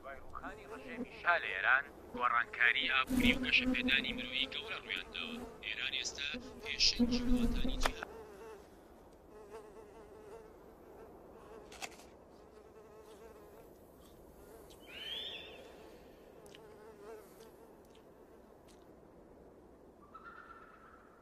دوای ڕووخانی ڕژێمی شا لە ئێران، گۆڕانکاریی ئابووری و گەشەپێدانی مرۆیی گەورە ڕوویان داوە. ئێران ئێستا پێشەنگی وڵاتانی جیهانە.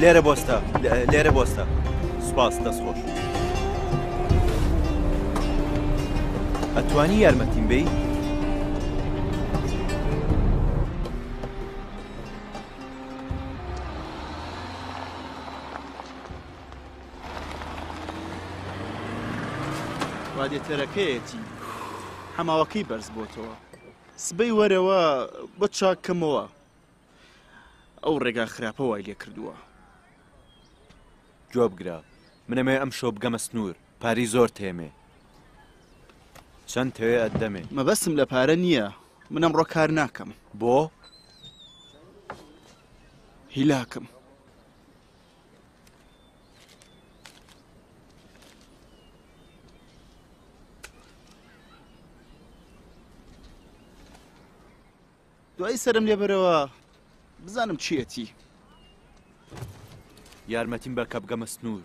لێرە بۆستە لێرە بۆستە سوپاس دەست خۆش ئەتوانی یارمەتیم بی؟ وادێتەرەکەیەتی حەماوەکەی بەرز بۆتەوە سبەی وەرەوە بە چاک کەمەوە ئەو ڕێگا خراپە وای لێ کردووە گوێ بگرە منەمێ ئەم شەو بگەمە سنوور پاری زۆر تێمێ چەند تەوێ ئەدەمێ مەبەستم لە پارە نییە منم ڕۆ کار ناکەم بۆ هیلاکم دوای سرم لێبەرەوە بزانم چیەتی یارمەتیم بە کە بگەمە سنوور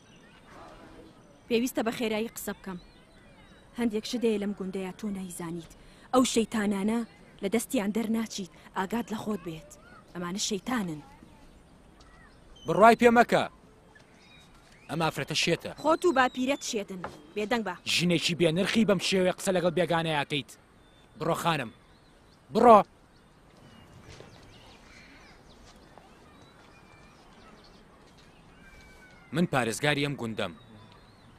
پێویستە بە خێرایی قسە بکەم هەندێک شدەیە لەم گوندەیە تۆ نایزانیت ئەو شەیتانانە لە دەستیان دەرناچیت ئاگات لە خۆت بێت ئەمانە شەیتانن بڕای پێ مەکە ئەما فرەتە شێتە خۆت و باپیرەت شێتن بێدەنگ بە ژنێکی بێنرخی بەم شێوێ قسە لەگەڵ بێگانەیەکەیت بڕۆ خانم بڕۆ من پارێزگاری ئەم گوندەم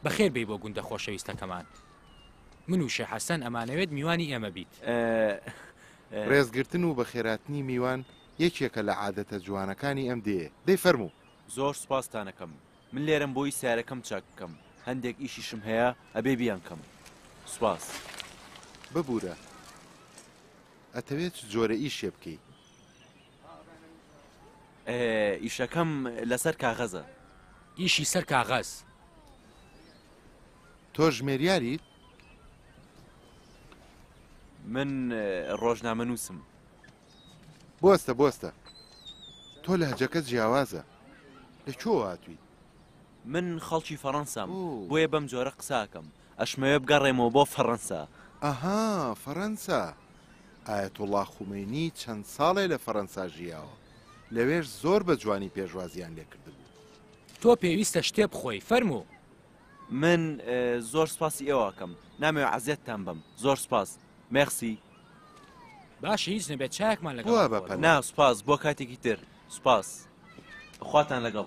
بەخێر بی بۆ گوندە خۆشەویستەکەمان من و شێ حەسەن ئەمانەوێت میوانی ئێمە بیت ڕێزگرتن و بە خێراتنی میوان یەکێکە لە عادەتە جوانەکانی ئەم دێ دەی فەرموو زۆر سوپاستانەکەم من لێرەم بۆی سیارەکەم چاک بکەم هەندێک ئیشیشم هەیە ئەبێ بیانکەم سوپاس ببوورە ئەتەوێ چ جۆرە ئیشێ بکەی؟ ئیشەکەم لەسەر کاغەزە. ئیشی سەر کاغەز. تۆ ژمێریاریت؟ من ڕۆژنامەنووسم. بۆستە بۆستە تۆ لەهجەکەت جیاوازە لە کوێوە هاتوویت؟ من خەڵکی فەڕەنسام بۆیە بەم جۆرە قساکەم. ئەشمەوێ بگەڕێمەوە بۆ فەڕەنسا. ئەها فەڕەنسا! ئایەتوڵا خومەینی چەند ساڵێ لە فەڕەنسا ژیاوە، لەوێش زۆر بە جوانی پێشوازییان لێ کردبوو. تۆ پێویستە شتێ بخۆی، فەرموو. من زۆر سپاسی ئێوە ئەکەم، نامەوێ عەزێتتان بەم. زۆر سپاس. مێرسی. باشە هیچ نەبێ چایەکمان لەگەڵ بخۆ. نا سپاس، بۆ کاتێکی تر. سپاس. خواتان لەگەڵ.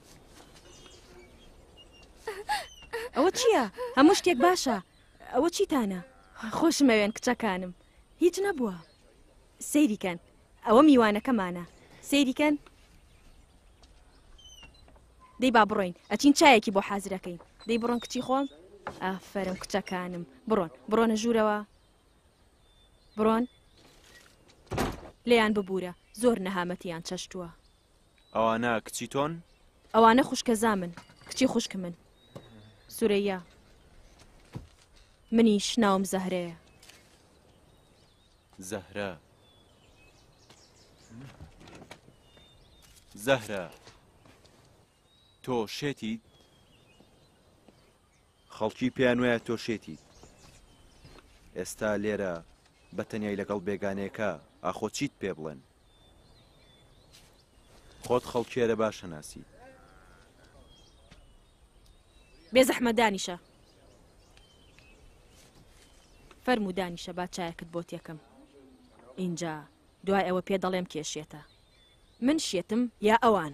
ئەوە چییە؟ هەموو شتێک باشە ئەوە چیتانە؟ خۆشمەوێن کچەکانم هیچ نەبووە سەیریکەن ئەوە میوانەکەمانە سەیریکەن دەی با بڕۆین ئەچین چایەکی بۆ حازرەکەین دەی بڕۆن کچی خۆم ئافرم کچەکانم بڕۆن بڕۆنە ژوورەوە بڕۆن لێیان ببوورە زۆر نەهامەتیان چەشتووە ئەوانە کچی تۆن؟ ئەوانە خوشکەزامن کچی خوشکمن سورەیە منیش ناوم زەهرەیە زەهرە زەهرە تۆ شێتیت خەڵکی پێیان وایە تۆ شێتیت. ئێستا لێرە بە تەنیای لەگەڵ بێگانەیەکە ئاخۆ چیت پێ بڵێن؟ خۆت خەڵکێرە باش هەناسیت. بێزەحمە دانیشە. فەرموو دانیشە با چایەکت بۆ تێکەم. ئینجا دوای ئەوە پێ دەڵێم کێ شێتە. من شێتم یا ئەوان؟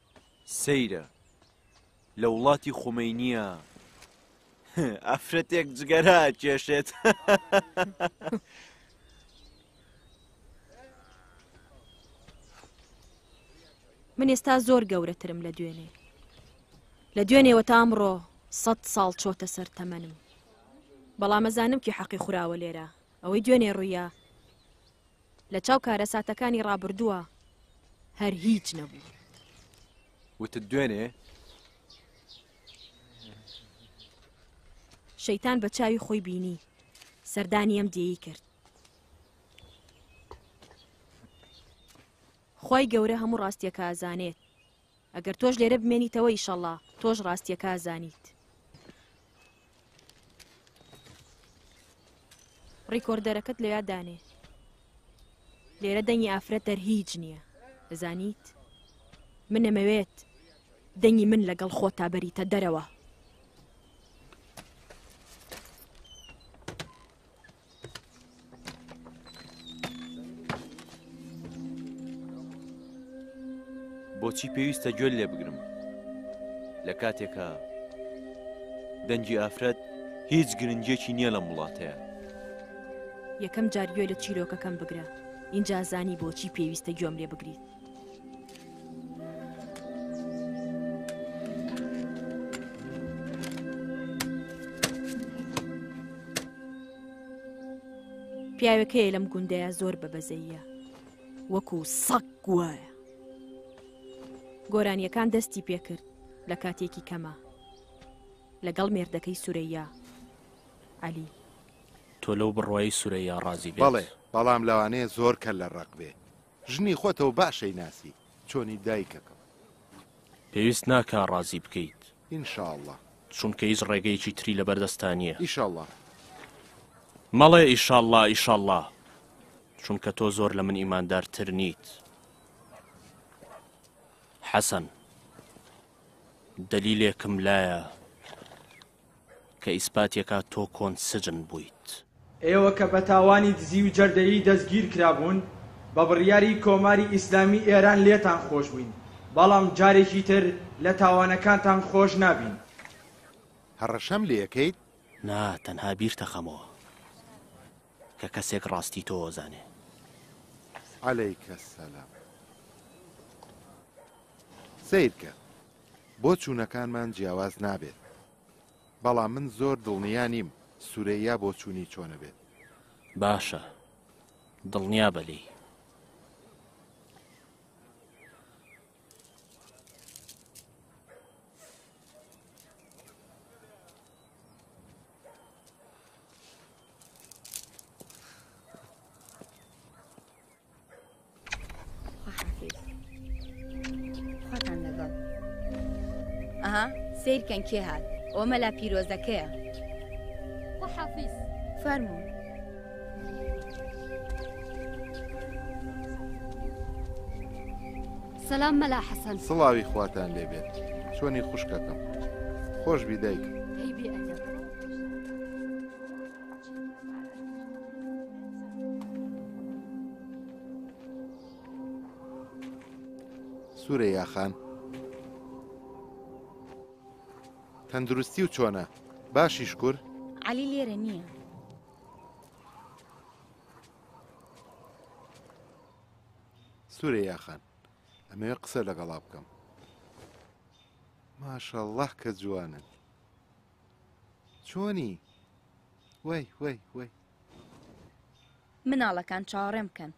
سەیرە لە وڵاتی خومەینیە ئافرەتێک جگەرا کێشێت من ئێستا زۆر گەورەترم لە دوێنێ لە دوێنێوە تا ئەمڕۆ سەد ساڵ چۆتە سەر تەمەنم بەڵام مەزانم کی حەقی خوراوە لێرە ئەوەی دوێنێ ڕوویە لە چاو کارەساتەکانی ڕابردووە هەر هیچ نەبوو وتت دوێنێ شەیتان بە چاوی خۆی بینی سەردانی ئەم دێی کرد خی گەورە هەموو ڕاستیەکە ئازانێت ئەگەر تۆش لێرە بمێنیتەوە ئیشەڵا تۆش ڕاستیەکە ئەزانیت. ڕیکۆردەرەکەت لە یادانێ لێرە دەنگی ئافرەت دەر هیچ نییە دەزانیت من نەمەوێت دەنگی من لەگەڵ خۆ تا بەریتە دەرەوە بۆچی پێویستە گوێل لێ بگرم لە کاتێکە دەنگی ئافرەت هیچ گرنجێکی نییە لەم وڵاتەیە یەکەم جارگوێ لە چیرۆکەکەم بگرە اینجا زانی بۆچی پێویستە گوێم لێ بگریت پیاوەکەی لەم گوندەیە زۆر بە بەزەیە وەکو سەک گوایە گۆرانیەکان دەستی پێکرد لە کاتێکی کەمە لەگەڵ مێردەکەی سورەیە علی تۆ لەو بڕوای سورەیە ڕازی بڵێ بەڵام لەوانەیە زۆر کە لە ڕق بێ ژنی خۆتەو باشەی ناسی چۆنی دایکەکەم. پێویست ناکا ڕازی بکەیت. ان شاءاللە. چونکە هیچ ڕێگەیەکی تری لەبەر دەستتا نیە. ئیشاڵڵا. مەڵێ ئیشاڵڵا ئیشاڵڵا چونکە تۆ زۆر لە من ئیماندار تر نیت. حەسەن. دەلیلێکم لایە. کە ئیسپاتیەکا تۆ کۆن سجن بوویت. ئێوە کە بە تاوانی دزی و جەردەیی دەستگیرکرابوون، بە بڕیاری کۆماری ئیسلامی ئێران لێتان خۆشبووین، بەڵام جارێکی تر لە تاوانەکانتان خۆش نابین. هەڕەشەم لێکەیت؟ نا، تەنها بیرتەخەمەوە کە کەسێک ڕاستی تۆ ئەزانێ. علیک سلام. سەیرکە، بۆچوونەکانمان جیاواز نابێت بەڵام من زۆر دڵنیا نیم سورەیا بۆچوونی چۆنە بێت. باشە دڵنیا بە لێی. ئەها سیرکەن کێ هات ئەوە مەلا پیرۆزەکەیە وەحافیز فەرموو سلام مەلا حەسەن سڵاوی خواتان لێبێت چۆنی خوشکەکەم خۆش بیدایکم سورەیا خان تەندروستی و چۆنە باشی شکر علی لێرە نییە سورەیا خان ئەمەوێ قسە لەگەڵا بکەم ماشەڵڵه کە جوانن چۆنی وەی وەی وەی مناڵەکان چاوەڕێم بکەن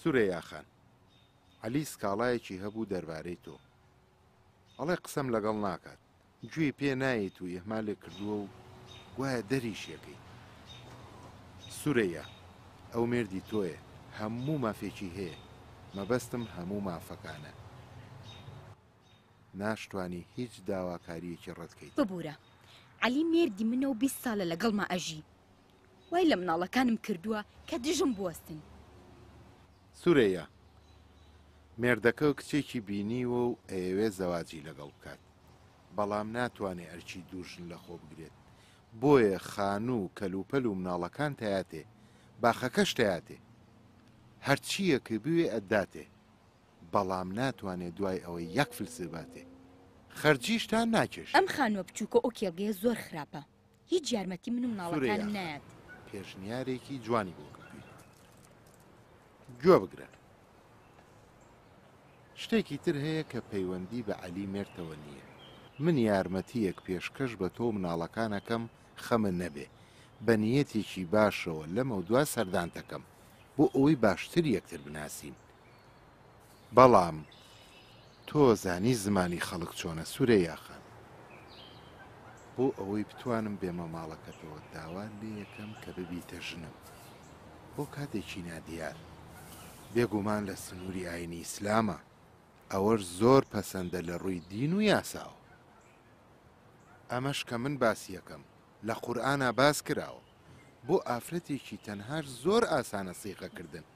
سورەیا خان عەلی سکاڵایەکی هەبوو دەربارەی تۆ ئەڵێ قسەم لەگەڵ ناکات گوێی پێ نایەیت و ئیهمالێک کردووە و گوایە دەریشی ئەکەیت سورەیا ئەو مێردی تۆیە هەموو مافێکی هەیە مەبەستم هەموو مافەکانە ناشتوانی هیچ داواکاریەکی ڕەتکەیت. ببورە عەلی مێردی منە و بیست سالە لەگەڵما ئەژی. وای لە مناڵەکانم کردووە کە دژم بوەستن. سورەیا مێردەکە و کچێکی بینیوە و ئەیەوێت زەواجی لەگەڵ بکات بەڵام ناتوانێت ئەرکی دوو ژن لەخۆ بگرێت بۆیە خانوو کەلوپەل و مناڵەکان تەیاتێ باخەکەش تەیاتێ هەرچییەک بوێ ئەتداتێ بەڵام ناتوانێت دوای ئەوەی یەک فلسباتێ خەرجیشتان ناکێشێ. ئەم خانوە بچوکە ئۆ کێڵگەیە زۆر خراپە. هیچ یارمەتی من و مناڵەکانم نایات. پێشنیارێکی جوانی بۆ کردوین گوێ بگرە شتێکی تر هەیە کە پەیوەندی بە عەلی مێرتەوە نییە من یارمەتیەک پێشکەش بە تۆ مناڵەکانەکەم خەمە نەبێ بە نیەتێکی باشەوە لەمە دوا سەردانتەکەم بۆ ئەوەی باشتر یەکتر بناسین بەڵام تۆ زانی زمانی خەڵک چۆنە سورەیا خان؟ بۆ ئەوەی بتوانم بێمە ماڵەکەتەوە داوات لێیەکەم کە ببیتە ژنم بۆ کاتێکی نادیار بێگومان لە سنوری ئاینی ئیسلامە ئەوەش زۆر پەسەندە لە ڕوی دین و یاساوە ئەمەش کە من باسیەکەم لە قورئانا باس کراوە بۆ ئافرەتێکی تەنهاش زۆر ئاسانە سیغە کردن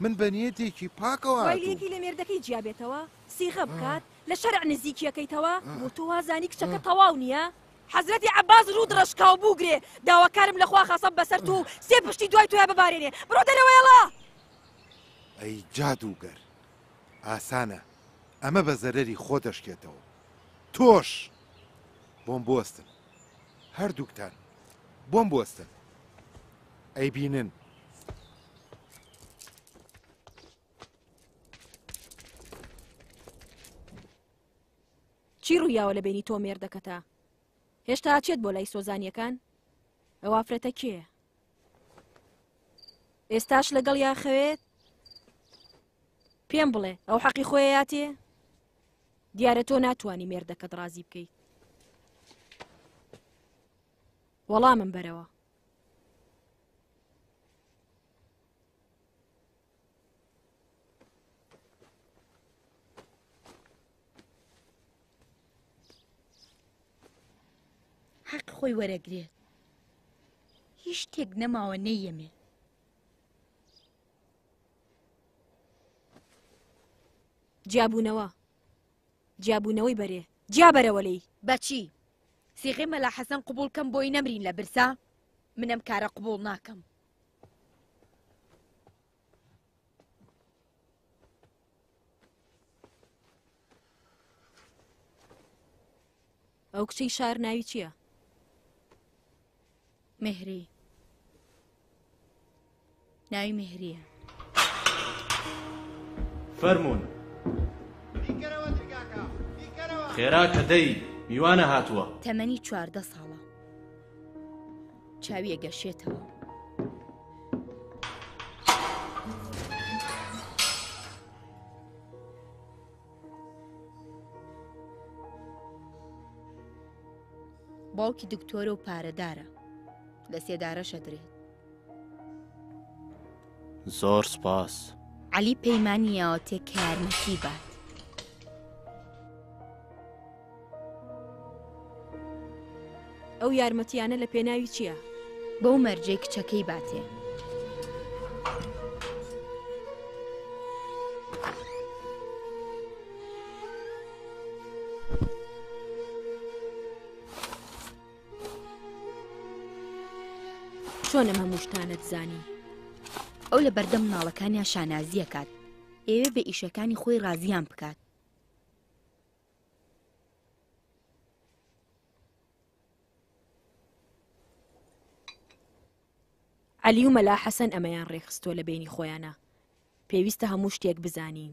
من بە نیەتێکی پاکەوە وای لە یەکەی لە مێردەکەی جیا بێتەوە سیغە بکات لە شەرع نزیکیەکەیتەوە بۆ تۆ وازانی کچەکە تەواو نیە؟ حەزرەتی عەباس ڕووت ڕەشکاو بوگرێ داواکارم لە خوا خەسەب بەسەر تۆ و سێ پشتی دوای تۆیا ببارێنێ بڕۆ دەرەوە یەڵا. ئەی جادووگەر ئاسانە ئەمە بە زەرەری خۆ دەشکێتەوە تۆش بۆم بوەستن هەردووکتان بۆم بوەستن ئەیبینن. چی ڕوویاوە لە بینی تۆ مێردەکەتە هێشتا چێت بۆ لای سۆزانیەکان ئەوە فرەتە کێ ئێستاش لەگەڵ یا خەوێت پێم بڵێ ئەو حەقی خۆیاتێ دیارە تۆ ناتوانانی مێردەکەت ڕازی بکەیت وەڵامم بەرەوە خۆی وەرەگرێت هیچ شتێک نەماوە نەیەمێ جیابوونەوە جیابوونەوەی بەرێ جیابەرەوە لی بەچی سیغەی مەلا حەسەن قبوڵ کەم بۆی نەمرین لە برسا من ئەم کارە قبوڵ ناکەم. ئەو کچەی شار ناوی چییە؟ مێهری ناوی مێهریە. فەرموون خێرا کە دەی میوانە هاتووە تەمەنی چواردە ساڵە چاویە گەشێتەوە باوکی دکتۆرە و پارەدارە لە سێدارە شەدرێت زۆر سپاس علی پەیمانیەوە تێکارنەکی بات ئەو یارمەتیانە لە پێناوی چییە؟ بەو مەرجەی کچەکەی باتێ. چۆنم هەمووشتانت زانی ئەو لە بەردەم ناڵەکانیان شانازیەکات ئێوێ بە ئیشەکانی خۆی ڕازیان بکات عەلی و مەلا حەسەن ئەمەیان ڕێکخستووە لە بینی خۆیانە پێویستە هەموو شتێک بزانین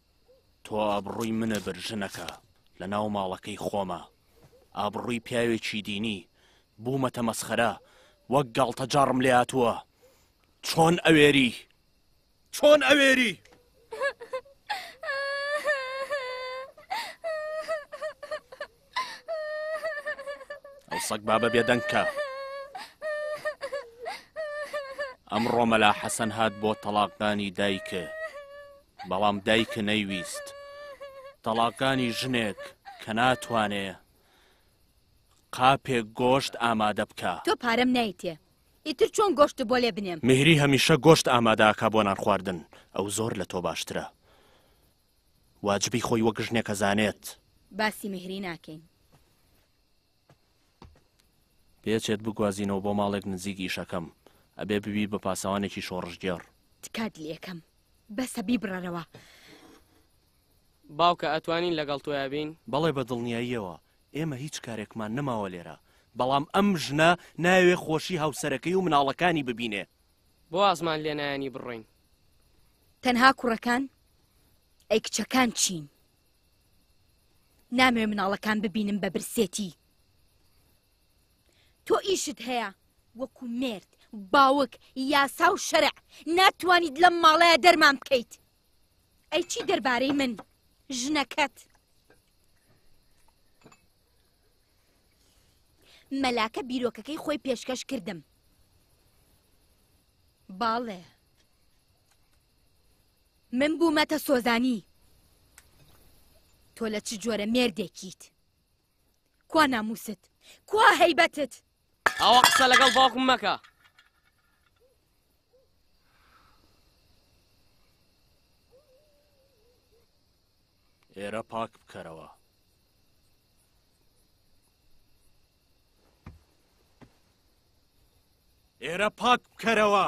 تۆ ئابڕووی منە بر ژنەکە لە ناو ماڵەکەی خۆمە ئابڕووی پیاوێکی دینی بوومەتە مەسخەرە وەک گاڵتە جاڕم لێ هاتووە چۆن ئەوێری چۆن ئەوێری ئەو سەگ بابە بێدەنگکە ئەم ڕۆمەلا حەسەن هات بۆ تەلاقدانی دایکە بەڵام دایکە نەیویست تەلاقانی ژنێک کە ناتوانێ قاپێک گۆشت ئامادە بکە تۆ پارەم نایتێ ئیتر چۆن گۆشت بۆ لێ بنێم مهری هەمیشە گۆشت ئاماداکە بۆ نان خواردن ئەو زۆر لە تۆ باشترە واجبی خۆی وەک ژنێک ئەزانێت. باسی مهری ناکەین. پێچێت بگوازینەوە بۆ ماڵێک نزیک ئیشەکەم. ئەبێ ببی بە پاسەوانێکی شۆڕشگێڕ. تکات لێکەم. بەسە بیبڕەرەوە. باوکە ئەتوانین لەگەڵ تۆیا بین؟ بەڵێ بە دڵنیاییەوە. ئێمە هیچ کارێکمان نەماوە لێرە. بەڵام ئەم ژنە نایەوێ خۆشی هاوسەرەکەی و مناڵەکانی ببینێ. بۆ وازمان لێ نایەنی بڕۆین؟ تەنها کوڕەکان ئەی کچەکان چین نامەوێ مناڵەکان ببینم بە برسێتی تۆ ئیشت هەیە وەکو مرد باوک یاسا و شەرع ناتوانیت لەم ماڵەیە دەرمان بکەیت ئەی چی دەربارەی من ژنەکەت مەلاکە بیرۆکەکەی خۆی پێشکەش کردم باڵێ من بوومەتە سۆزانی تۆ لە چ جۆرە مێردێکیت کوا ناموست کوا هەیبەتت ئەوە قسە لەگەڵ باوکم مەکە ئێرە پاک بکەرەوە ئێرە پاک بکەرەوە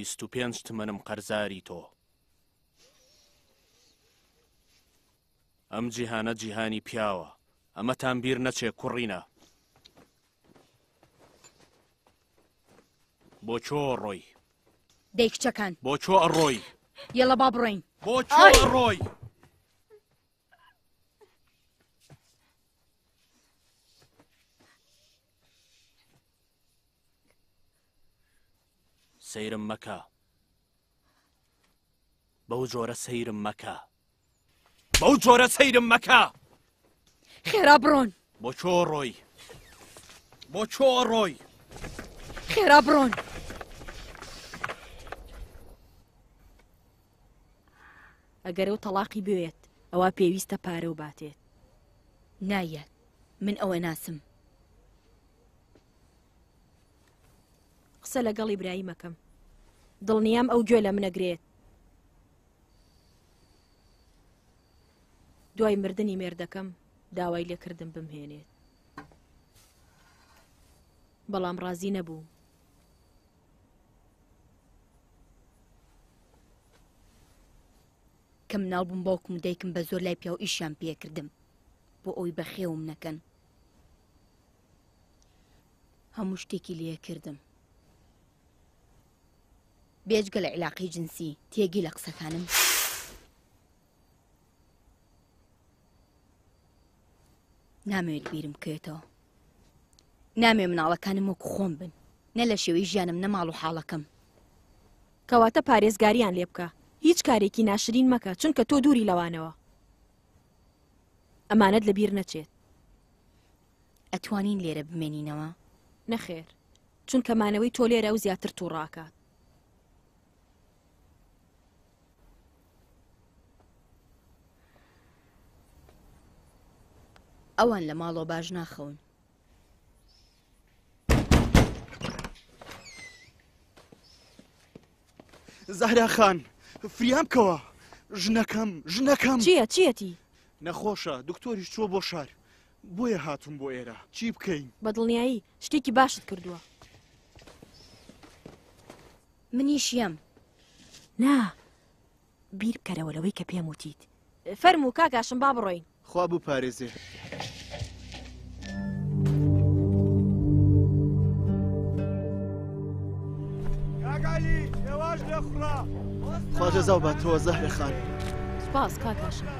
بیست و پێنج تمەنم قەرزاری تۆ ئەم جیهانە جیهانی پیاوە ئەمەتان بیر نەچێ کوڕینە بۆ چۆ ڕۆی دەی کچەکان. بۆ چۆ ئەڕۆی؟ یەڵە با بڕۆین. بۆ چۆ ئەڕۆی؟ سەیرم مەکە. بەو جۆرە سەیرم مەکە. بەو جۆرە سەیرم مەکە خێرا بڕۆن بۆ چۆ ڕۆی بۆ چۆ ڕۆی خێرا بڕۆن ئەگەر ئەو تەلاقی بوێت ئەوە پێویستە پارە و باتێت نایەت من ئەوە ناسم قسە لەگەڵی برایمەکەم دڵنیام ئەو گوێ لە منەگرێت دوای مردنی مێردەکەم داوای لێکردم بمهێنێت بەڵام ڕازی نەبوو کەم ناوبووم باوکم و دایکم بە زۆر لای پیاو ئیشیان پێکردم بۆ ئەوی بەخێوم نەکەن هەموو شتێکی لێ کردم بێجگە لە عیلاقەی جنسی تێگەی لە قسەکانم؟ نامەوێت بیرم بکەوێتەوە نامێ مناڵەکانم وەکو خۆم بن نە لە شێوەی ژیانم نەماڵ و حاڵەکەم کەواتە پارێزگاریان لێ بکە هیچ کارێکی ناشرین مەکە چونکە تۆ دووری لەوانەوە ئەمانەت لەبیر نەچێت ئەتوانین لێرە بمێنینەوە نەخێر چونکە مانەوەی تۆ لێرە ئەو زیاتر توڕە ئەکات. ئەوان لە ماڵەوە باش ناخەون. زەهرا خان فریام کەوە ژنەکەم ژنەکەم چییە چیەتی؟ نەخۆشە دکتۆریش چووە بۆ شار بۆیە هاتووم بۆ ئێرە چی بکەین؟ بەدڵنیایی شتێکی باشت کردووە منیش یەم نا بیر بکەرەوە لەوەی کە پێم وتیت فەرم و کاکاشم با بڕۆین خوا بوو پارێزێ. خواجە زاو بە تۆ زەهرە خان سپاس کاکاشم.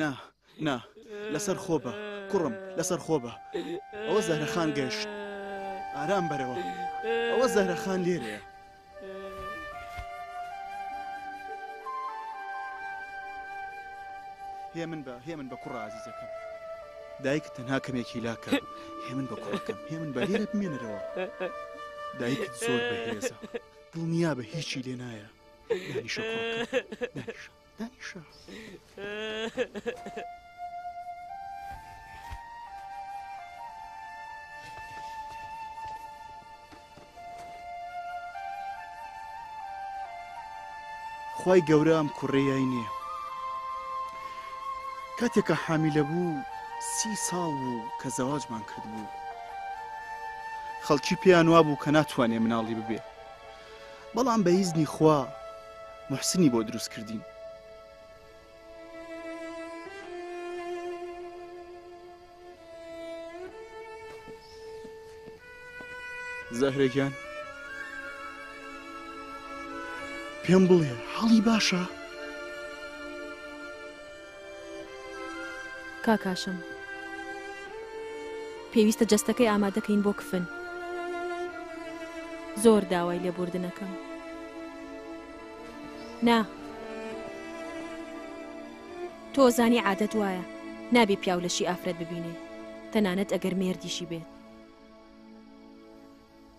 نا نا لەسەر خۆبە کوڕم لەسەر خۆبە ئەوە زەهرەخان گەشت ئارام بەرەوە ئەوە زەهرەخان لێرەیە هێ من بە هێ من بە کوڕ عزیزەکەم دایک تەنها کەمێکی لاکە هێ من بە کوڕەکەم هێ من بە لێرە بمێنەرەوە دایک زۆر بەهێزە دڵنیا بە هیچی لێ نایە دانیشە کوڕەکە دانیشە دانیشە خی گەورە ئەم کوڕێیای نییە کاتێکە حامیلە بوو سی ساڵ بوو کە زەواجمان کرد بوو خەڵکی پێیان وابوو کە ناتوانێ مناڵی ببێ بەڵام بە ئیزنی خوا موحسنی بۆ دروست کردین. زەهرەگیان پێم بڵێ حاڵی باشە؟ کاک هاشم. پێویستە جەستەکەی ئامادەکەین بۆ کفن. زۆر داوای لێبوردنەکەم. نا. تۆ زانی عادەت وایە نابێ پیاو لەشی ئافرەت ببینێ تەنانەت ئەگەر مێردیشی بێت.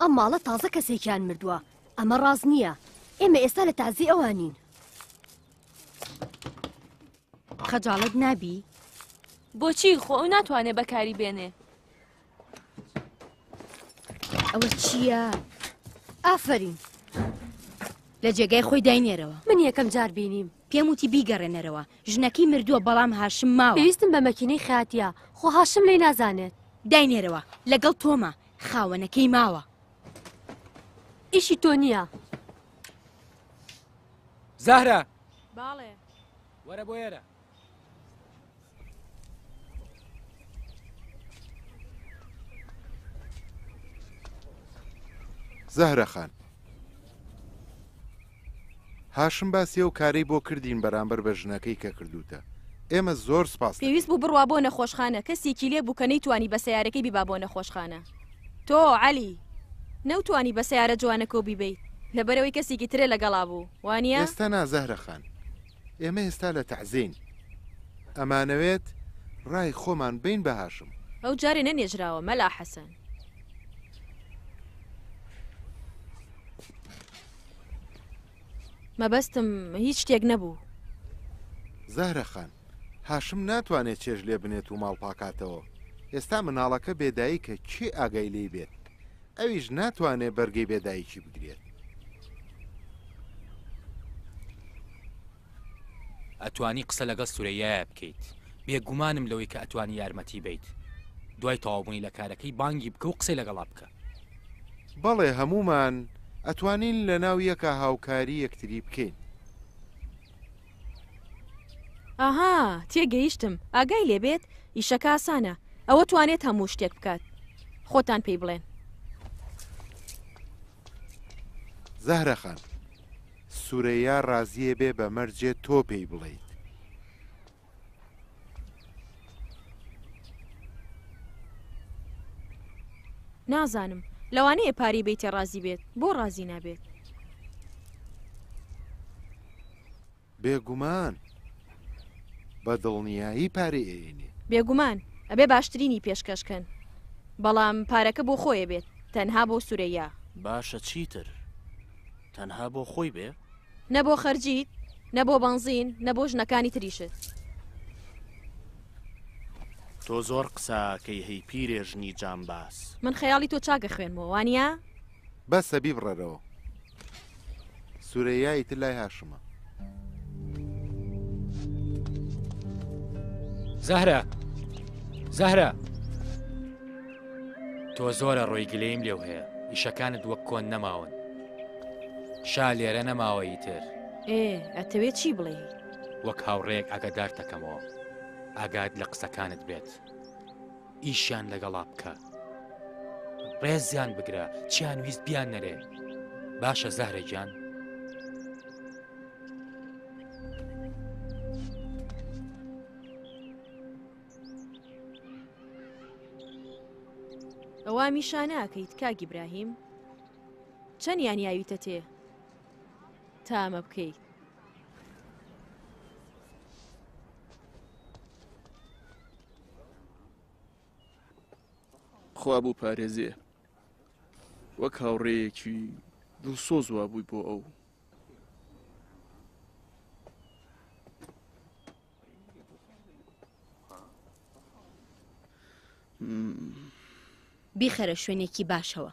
ئەم ماڵە تازە کەسێکیان مردووە ئەمە ڕاز نییە ئێمە ئێستا لە تازی ئەوانین خەجاڵت نابی بۆچی خۆ ئەو ناتوانێ بەکاری بێنێ ئەوە چییە؟ ئافرین لە جێگای خۆی داینێرەوە من یەکەم جار بینیم پێم وتی بیگەڕێنەرەوە ژنەکەی مردووە بەڵام هاشم ماوە. پێویستم بە مەکینەی خەیاتییە خۆ هاشم لێی نازانێت. داینێرەوە لەگەڵ تۆمە خاوەنەکەی ماوە. ئیشی تۆ نییە. زەهرە! باڵێ. وەرە بۆ ئێرە. زەهرە خان. هاشم باسی ئەو کارەی بۆ کردین بەرامبەر بە ژنەکەی کە کردوتە ئێمە زۆر سپاس پێویست بوو بڕوا بۆ نەخۆشخانە کەسێکی لێ بووکەنەی توانی بە سیارەکەی بیبا بۆ نەخۆشخانە تۆ علی نەوتانی بە سیارە جوانەکە و بیبیت لەبەرەوەی کەسێکی ترە لەگەڵا بوو وانە ئێستا نازەهرەخان ئێمە ئێستا لە تەعزێین. ئەمانەوێت ڕای خۆمان بەین بە هاشم. ئەو جارێ نەنێژراوە مەلا حەسەن. مەبەستم هیچ شتێک نەبوو. زەهرە خان، هاشم ناتوانێت چێژ لێ بنێت و ماڵپاکاتەوە. ئێستا مناڵەکە بێدایکە کێ ئاگای لێی بێت؟ ئەویش ناتوانێت بەرگەی بێ دایکی بگرێت. ئەتوانی قسە لەگەڵ سورەیایە بکەیت بێگومانم لەوەی کە ئەتوانی یارمەتی بیت دوای تەواوبوونی لە کارەکەی بانگی بکە و قسەی لەگەڵا بکە بەڵێ هەمومان ئەتوانین لە ناو یەکە هاوکاری یەکتری بکەین. ئاها تێگەیشتم ئاگای لێبێت ئیشەکە ئاسانە ئەوە توانێت هەموو شتێک بکات خۆتان پێی بڵێن زەهرەخان سورەیە ڕازیە بێ بە مەرجێ تۆ پێی بڵیت نازانم لەوانەیە پاری بیتێ ڕازی بێت بۆ ڕازی نابێت بێگومان بە دڵنیایی پارێ ئێنێ بێگومان ئەبێ باشترینی پێشکەشکەن بەڵام پارەکە بۆ خۆیە بێت تەنها بۆ سورەیە باشە چیتر تەنها بۆ خۆی بێ نە بۆ خەرجیت نە بۆ بەنزین نە بۆ ژنەکانی تریشت تۆ زۆر قساکەی هەی پیرێژنی جامباز من خەیاڵی تۆ چاکە خوێنمەوە وانە؟ بەسە بیبڕەرەوە سورەیایی تر لای هاشمە زەهرە زەهرە تۆ زۆرە ڕۆی گلەیم لێو هەیە ئیشەکانت وەک کۆن نەماون شا لێرە نەماوەی تر ئێ ئەتەوێ چی بڵێ وەک هاوڕێک ئاگادار دەکەمەوە ئاگات لە قسەکانت بێت ئیشیان لەگەڵا بکە ڕێزیان بگرە چیان ویست بیان نەرێ باشە زەهرە گیان ئەوا میشانە ئەکەیت کاک ئیبراهیم چەندیان یاویتە تێ تامە بکەیت خوا بوو پارێزێ وەک هاوڕێیەکی دڵسۆز وابووی بۆ ئەو بیخەرە شوێنێکی باشەوە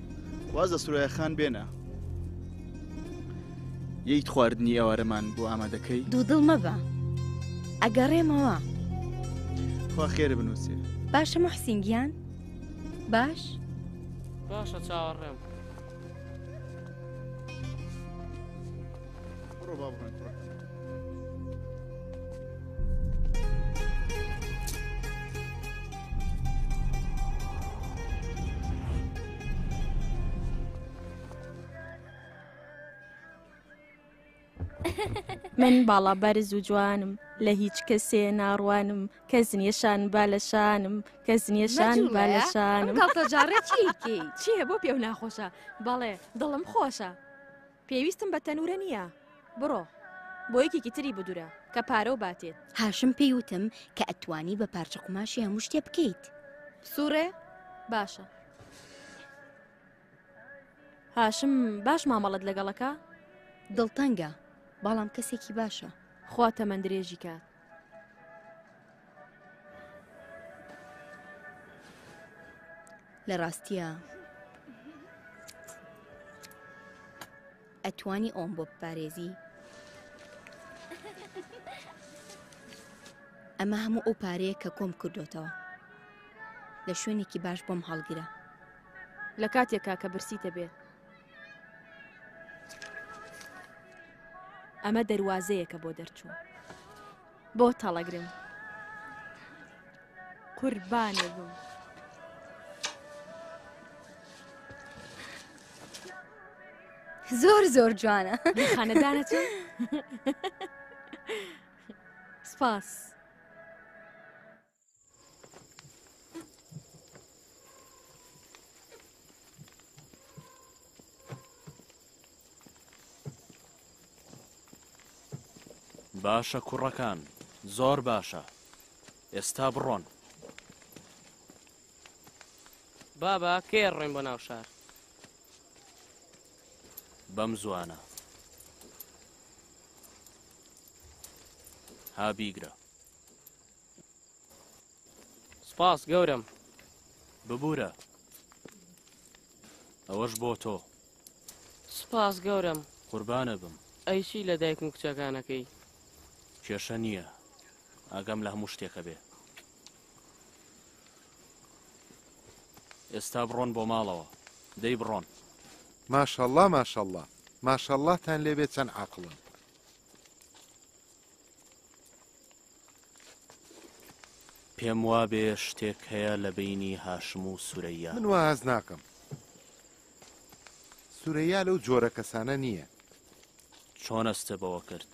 واز لە سورەیە خان بێنە یەیت خواردنی ئەوارەمان بۆ ئامادەکەی دوو دڵ مەبە ئەگەڕێمەوە خوا خێرە بنووسێ باشە محسینگیان باش باشە چاوەڕێم بڕۆ با بڕۆین کوڕە من باڵا بەرز و جوانم لە هیچ کەسێ ناڕوانم کە زنیێشان با لە شانم کە زنیێشان با لە شانم کەڵتەجارڕێکی چیە بۆ پێو ناخۆشە بەڵێ دڵم خۆشە پێویستم بە تەنورە نییە. بڕۆ بۆ یەکێکی تری بدورە کە پارە و باتێت. هاشم پێی وتم کە ئەتوانی بە پارچە قوماشی هەموو شتێ بکەیت. سوڕێ، باشە. هاشم، باش مامەڵەت لەگەڵ ئەکا؟ دڵتەنگە، بەڵام کەسێکی باشە. خوا تەمەن درێژی کات. لە ڕاستیە ئەتوانی ئەوم بۆ بپارێزی ئەمە هەموو ئەو پارەیە کە کۆم کردوتەوە لە شوێنێکی باش بۆم هەڵگرە لە کاتێکا کە برسیتە بێت ئەمە دەروازەیەکە بۆ دەرچوو بۆ تەڵەگرم قوربانێ بوو. زۆر زۆر جوانە خانەدانە چ سپاس. باشە کوڕەکان زۆر باشە ئێستا بڕۆن بابا کێ ڕێن بۆ ناو شار بەم زوانە ها بیگرە سپاس گەورەم. ببورە. ئەوەش بۆ تۆ. سپاس گەورەم. قوربانە بم. ئەی چی لە دایکم و کچەکانەکەی؟ کێشە نییە. ئاگام لە هەموو شتێکە بێ. ئێستا بڕۆن بۆ ماڵەوە. دەی بڕۆن. ماشەڵڵا ماشەڵڵا ماشەڵڵاتان لێبێ چەند عاقڵن. پێم وابێ شتێک هەیە لە بەینی هاشم و سورەیا. من واز ناکەم سورەیا لەو جۆرە کەسانە نییە. چۆن ئەستێ بەوە کرد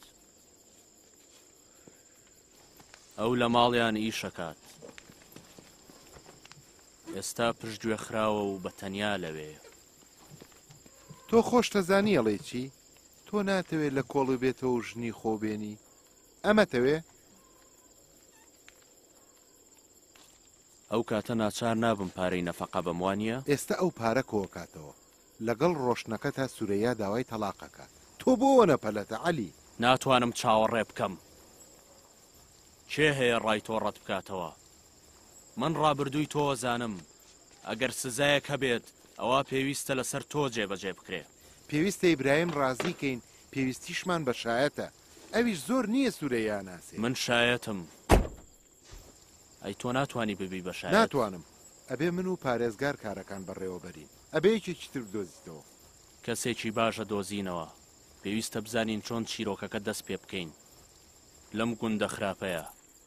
ئەو لە ماڵیان ئیشەکات ئێستا پشتگوێ خراوە و بە تەنیا لەوێ تۆ خۆشتەزانی ئەڵێ چی؟ تۆ ناتەوێ لە کۆڵ ببێتەوەو ژنی خۆو بێنی؟ ئەمەتەوێ؟ ئەو کاتە ناچار نابم پارەی نەفەقە بەم وانیە؟ ئێستە ئەو پارە کۆکاتەوە لەگەڵ ڕۆشتنەکە تا سورەیا داوای تەڵاق ئەکات تۆ بۆ وەنە پەلەتە عەلی؟ ناتوانم چاوەڕێ بکەم کێ هەیە ڕای تۆ ڕەت بکاتەوە من ڕابردووی تۆ ئەزانم، ئەگەر سزایەک هەبێت ئەوا پێویستە لەسەر تۆ جێبەجێ بکرێ. پێویستە ئیبراهیم ڕازی کەین، پێویستیشمان بە شایەتە. ئەویش زۆر نییە سورەیە ئەناسێ. من شایەتم. ئەی تۆ ناتوانی ببی بە شایەت؟ ناتوانم. ئەبێ من و پارێزگار کارەکان بەڕێوە بەرین. ئەبێ یەکێکی تر بدۆزیتەوە. کەسێکی باش ئەدۆزینەوە. پێویستە بزانین چۆن چیرۆکەکە دەست پێ بکەین لەم گوندە خراپەیە.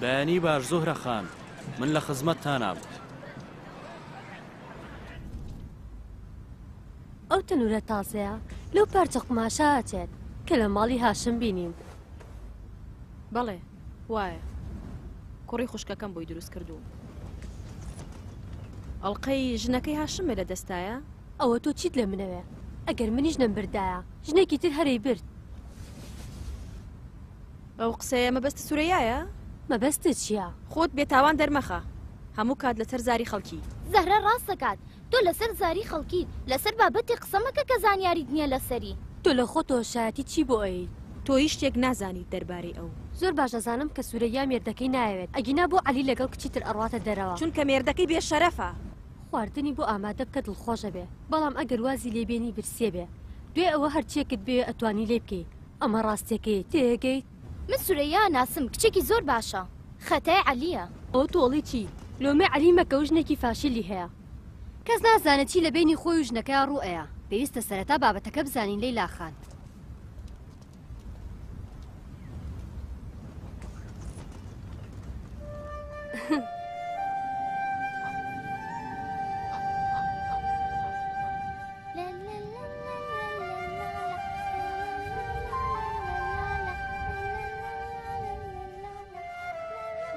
بەیانی باش زوهرە خان. من لە خزمەتتانام. ئەو تەنورە تازەیە لەو پارچە قوماشە ئەچێت کە لە ماڵی هاشم بینیم. بەڵێ وایە کوڕی خوشکەکەم بۆی دروست کردووم. ئەڵقەی ژنەکەی هاشمە لە دەستایە؟ ئەوە تۆ چیت لە منەوێ ئەگەر منیش نەمبردایە ژنێکی تر هەرەی برد. ئەو قسەیە مەبەست سورەیایە؟ مەبەستت چیە؟ خۆت بێتاوان دەرمەخە هەموو کات لەسەر زاری خەڵکی. زەهرە ڕاست دەکات تۆ لەسەر زاری خەڵکیت لەسەر بابەتێک قسە مەکە کە زانیاریت نیە لەسەری. تۆ لە خۆتەوە شایەتی چی بۆ ئەیەیت؟ تۆ هیچ شتێک نازانیت دەربارەی ئەو. زۆر باش ئەزانم کە سورەیا مێردەکەی نایەوێت ئەگینا بۆ عەلی لەگەڵ کچی تر ئەڕواتە دەرەوە. چونکە مێردەکەی بێ شەرەفە. خواردنی بۆ ئامادە بکە دڵخۆش ئەبێ بەڵام ئەگەر وازی لێ بێنی برسێ بێ دوای ئەوە هەرچیەکت بوێ ئەتوانی لێی بکەی ئەمە ڕاستەکەیە تێئەگەیت. من سورەییا ئەناسم کچێکی زۆر باشە خەتای عەلیە. ئەو تۆڵەی چی؟ لۆمەی عەلی مەکە و ژنێکی فاشیلی هەیە. کەس نازانێت چی لە بەینی خۆی و ژنەکەیا ڕوو ئەیا پێویستە سەرەتا بابەتەکە بزانین لەیلا خان.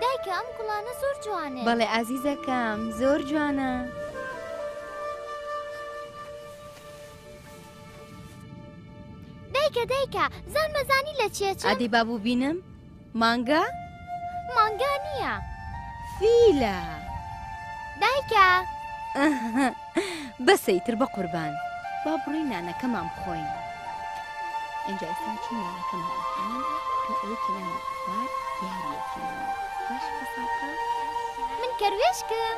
دایکە ئەم گوڵانە زۆر جوانێ بەڵێ ئازیزەکەم زۆر جوانە. دایکە دایکە زان مەزانی لە چێ ئەدی بابوو بینم؟ مانگا؟ مانگا نییە. فیلە. دایکە! ئەهە. بەسە ئیتر بەقوربان. با بڕۆین نانەکەمان بخۆین. ئینجا ئێستا چووین نانەکەمان ئەخۆین و ئەوەی کە نانی خوارد دیارییەتی. باش قسە بکە. من کەروێشکم.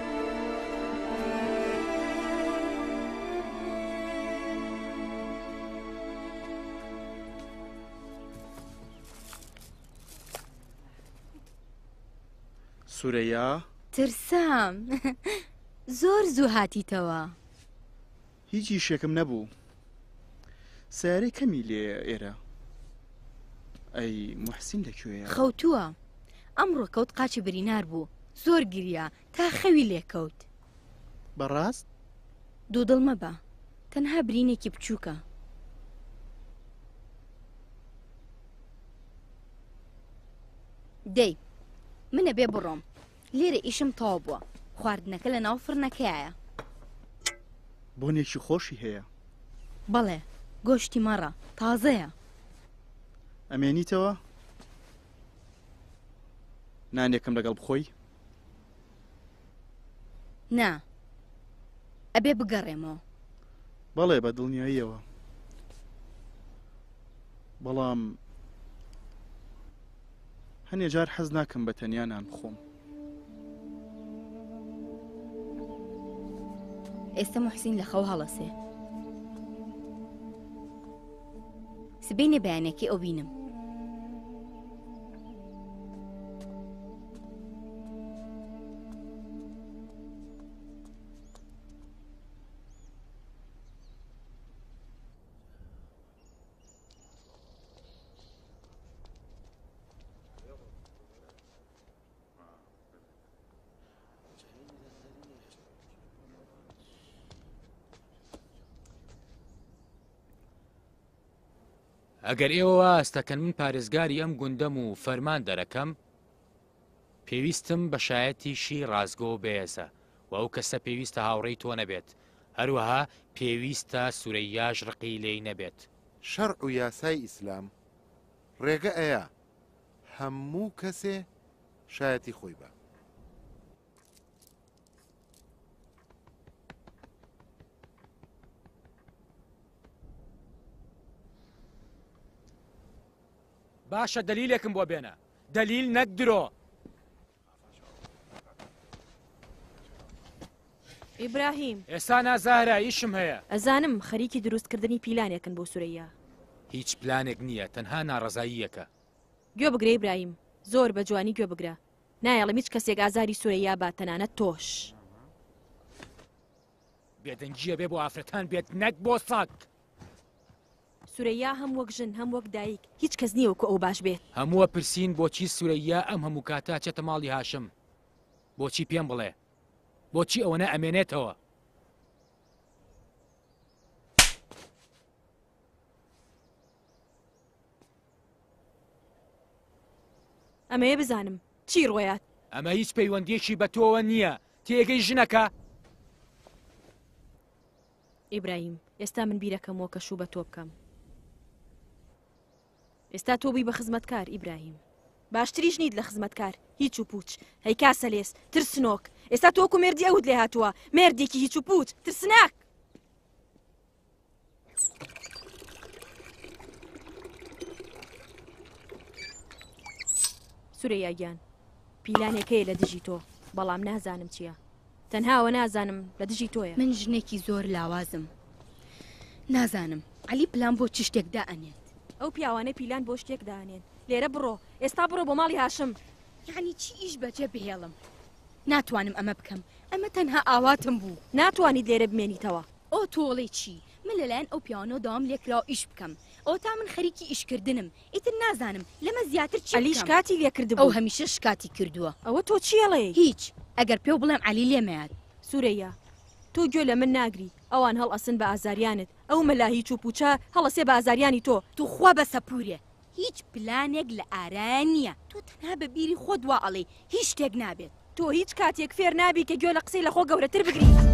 سورەیا ترسام زۆر زوو هاتیتەوە. هیچ ئیشێکم نەبوو سیارەی کەمی لێ ئێرە ئەی محسین لەکوێ خەوتووە ئەمڕۆ کەوت قاچی برینار بوو زۆر گریا تا خەوی لێکەوت بەڕاست دوو دڵ مەبە تەنها برینێکی بچووکە دەی منە بێ بڕۆم لێرە ئیشم تەواو بووە خواردنەکە لە ناو فڕنەکەیایە. بۆنێکی خۆشی هەیە. بەڵێ گۆشتی مەڕە تازەیە. ئەمێنیتەوە؟ نانێکم لەگەڵ بخۆی؟ نا ئەبێ بگەڕێمەوە. بەڵێ بە دڵنیاییەوە بەڵام هەنێ جار حەز ناکەم بە تەنیا نان بخۆم ئێستا محسین لە خەو هەڵەسێ سبینێ بەیانێکی ئەو بینم ئەگەر ئێوە ئاستەکەن من پارێزگاری ئەم گوندەم و فەرمان دەرەکەم پێویستم بە شایەتیشی ڕاستگۆ و بەێزە و ئەو کەسە پێویستە هاوڕێی تۆ نەبێت، هەروەها پێویستە سورەییاش ڕقی لێی نەبێت. شەرع و یاسای ئیسلام ڕێگە ئەیا هەموو کەسێ شایەتی خۆی بە. باشە دەلیلێکم بۆ بێنە. دەلیل نەک درۆ. ئیبراهیم. ئێستا نا زاهرا ئیشم هەیە. ئەزانم خەریکی دروست کردنی پیلانێکن بۆ سورەیا. هیچ پلانێک نییە تەنها ناڕەزاییەکە. گوێ بگرە ئیبراهیم زۆر بە جوانی گوێ بگرە نایەڵم هیچ کەسێک ئازاری سورەیا بات تەنانەت تۆش. بێدەنگیە بێ بۆ ئافرەتان بێت نەک بۆ سەگ. سورەیا هەم وەک ژن هەم وەک دایک هیچ کەس نیە وەکو ئەو باش بێت. هەموو ئەپرسین بۆچی سورەیا ئەم هەموو کاتە چەتە ماڵی هاشم بۆچی پێم بڵێ بۆچی ئەوەنە ئەمێنێتەوە. ئەمەیە بزانم چی ڕۆیات. ئەمە هیچ پەیوەندیەکی بە تۆوە نییە تێگەی ژنەکە. ئیبراهیم ئێستا من بیرەکەمەوە کە شوو بە تۆ بکەم ئێستا تۆ بووی بە خزمەتکار ئیبراهیم باشتریش نیت لە خزمەتکار هیچ و پوچ هەی کاسە لێس ترسنۆک ئێستا تۆکو مردی ئەوت لێ هاتووە مردێکی هیچ و پوچ ترسناک سورەیا گیان پیلانێکەیە لە دژی تۆ بەڵام نازانم چییە تەنهاوە نازانم لە دژی تۆیە من ژنێکی زۆر لاوازم نازانم علی پلان بۆ چ شتێک دائەنێت ئەو پیاوانە پیلان بۆ شتێک دانێن لێرە بڕۆ ئێستا بڕۆ بۆ ماڵی هاشم یعنی چی ئیش بەجێ بهێڵم ناتوانم ئەمە بکەم ئەمە تەنها ئاواتم بوو ناتوانیت لێرە بمێنیتەوە ئۆ تۆڵەی چی؟ من لەلایەن ئەو پیاوانەوە داوام لێکراوە ئیش بکەم. ئۆ تا من خەریکی ئیشکردنم. ئیتر نازانم لەمە زیاتر چی بکەم. عەلی شکاتی لێکردبوو. ئەو هەمیشە شکاتی کردووە. ئەوە تۆ چی ئەڵێی؟ هیچ. ئەگەر پێو بڵێم عەلی لێم ئەیات. سورەیا، تۆ گوێ لە من ناگری. ئەوان هەڵئەسن بە ئازاریانت. ئەو مەلا هیچ و پووچە هەڵەسێ بە ئازاریانی تۆ. توخوا بەسە پوورێ. هیچ پلانێک لە ئارایە نییە تۆ تەنها بە بیری خۆت وا ئەڵێی هیچ شتێک نابێت تۆ هیچ کاتێک فێر نابی کە گوێ لە قسەی لە خۆ گەورەتر بگریت.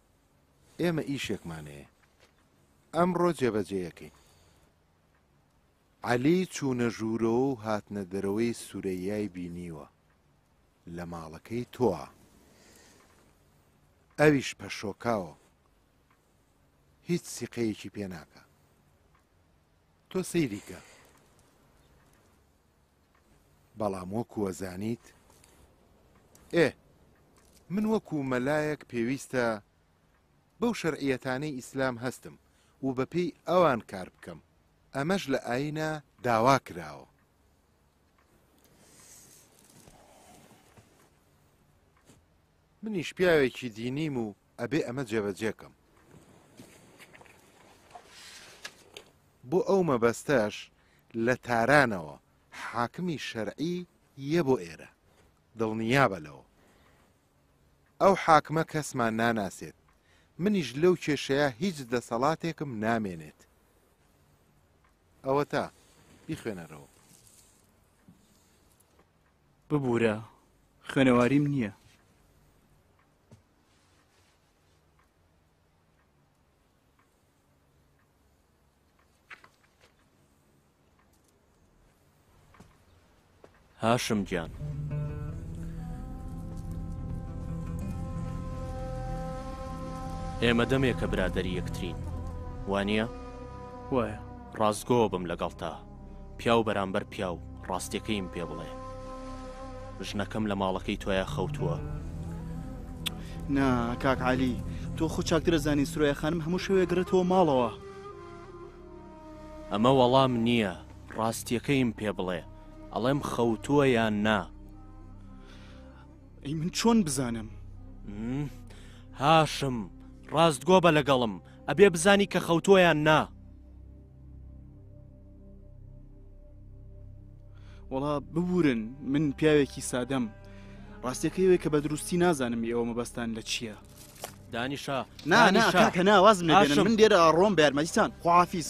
ئێمە ئیشێکمان هەیە ئەمڕۆ جێبەجێیەکەین. عەلی چوونە ژوورەوە و هاتنە دەرەوەی سورەیای بینیوە لە ماڵەکەی تۆا. ئەویش پەشۆکاوە هیچ سیقەیەکی پێناکا. تۆ سەیری کە. بەڵام وەکو ئەزانیت ئێ من وەکو مەلایەک پێویستە بەو شەرعیەتانەی ئیسلام هەستم و بەپێی ئەوان کار بکەم ئەمەش لە ئاینە داوا کراوە. منیش پیاوێکی دینیم و ئەبێ ئەمە جێبەجێ کەم. بۆ ئەو مەبەستەش لە تارانەوە حاکمی شەرعی یە بۆ ئێرە. دڵنیابە لەوە. ئەو حاکمە کەسمان ناناسێت. منیش لەو کێشەیە هیچ دەسەڵاتێکم نامێنێت. ئەوەتا بیخوێنەرەوە. ببورە، خوێنەواریم نییە. هاشم گیان ئێمە دەمێکە برادری یەکترین وانە؟ وایە ڕاستگۆ بم لەگەڵتا. پیاو بەرامبەر پیاو ڕاستیەکەیم پێ بڵێ ژنەکەم لە ماڵەکەی تۆیا خەوتووە نا کاک عالی تۆ خو چاکترە زانین سرۆە خانم هەموو شوێ گرێتەوە ماڵەوە ئەمە وەڵام نییە ڕاستیەکەیم پێ بڵێ ئەڵێم خەوتووە یان نا ئەی من چۆن بزانم هاشم ڕاستگۆ بە لەگەڵم ئەبێ بزانی کە خەوتووەیان نا وڵا ببورن من پیاوێکی سادەم ڕاستەکەیەوەی کە بە دروستی نازانم ئێوە مەبەستان لە چییە دانیشە ناناکە ناواز من لێرە ڕۆم بەرمەجیسان خوافیز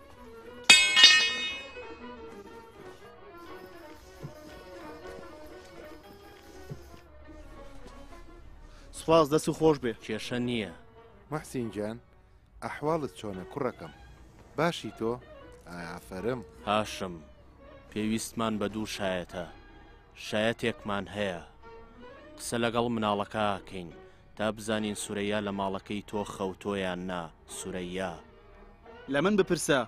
سپاس دەست و خۆش بێ کێشە نییە محسین گیان ئەحواڵت چۆنە کوڕەکەم باشی تۆ ئافرم هاشم پێویستمان بە دوو شایەتە شایەتێکمان هەیە قسە لەگەڵ مناڵەکەکەین تا بزانین سورەیە لە ماڵەکەی تۆ خەوتۆیان نا سورەیە لە من بپرسە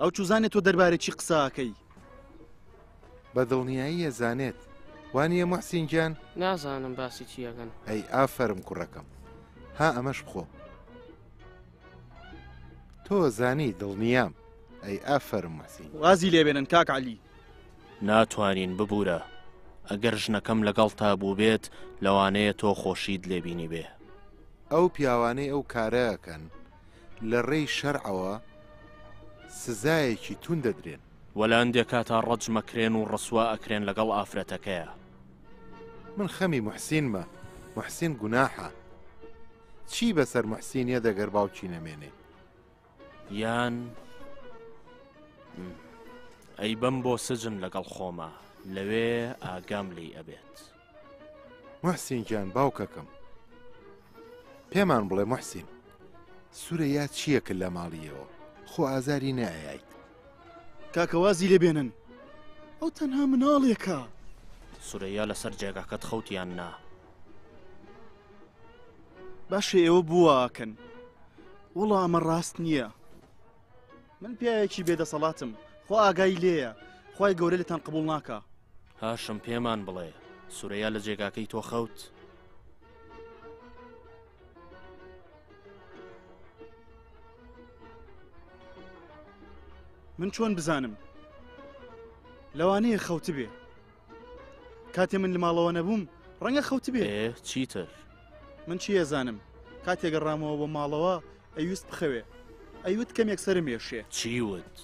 ئەو چوزانێ تۆ دەربارەی چی قساکەی بە دڵنیاییە زانێت وانە محسین گیان نازانم باسی چیەکەن ئەی ئافرم کوڕەکەم ها ئەمەش بخۆ تۆ زانی دڵنیام ئەی ئافرم محسین وازی لێبێنن کاک علی ناتوانین ببوورە ئەگەر ژنەکەم لەگەڵ تا بوو بێت لەوانەیە تۆ خۆشید لێبینی بێ ئەو پیاوانەی ئەو کارەکەن لە ڕێی شەرعەوە سزایەکی تون دەدرێن. وە لاندێکا تا ڕەجم ئەکرێن و ڕسوا ئەکرێن لەگەڵ ئافرەتەکەیا. من خەمی موحسینمە موحسین گوناحە چی بەسەر موحسین یەت ئەگەر باوکی نەمێنێ. یان ئەیبەم بۆ سجن لەگەڵ خۆما لەوێ ئاگام لێی ئەبێت. موحسین گیان باوکەکەم پێمان بڵێ موحسین سورە یا چییەکە لە ماڵیەوە خۆ ئازاری ناییت کاکەوازی لێ بێنن ئەو تەنها مناڵێکە سورەیە لەسەر جێگاکەت خەوتیان نا باشە ئێوە بوواکەن وڵا ئەمە ڕاست نییە من پیاوێکی بێ دەسەڵاتم خۆ ئاگای لێیە خی گەورە لەتان قبول ناکە هاشم پێمان بڵێ سورەیە لە جێگاکەی تۆ خەوت من چۆن بزانم لەوانەیە خەوت بێ کاتێ من لە ماڵەوە نەبووم ڕەنگە خەوت بێ چیتر من چی ێزانم کاتێک ڕامەوە بۆ ماڵەوە ئەیوست بخەوێ ئەیوت کەمێک سەرم مێشێ چی وت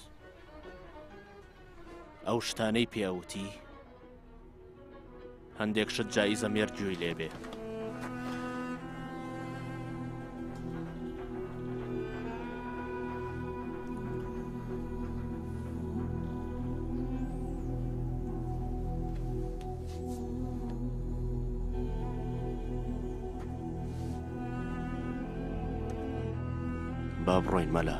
ئەو شتانەی پێوتی هەندێک شت جاییزە مێرد جوێی لێبێ با بڕۆین مەلا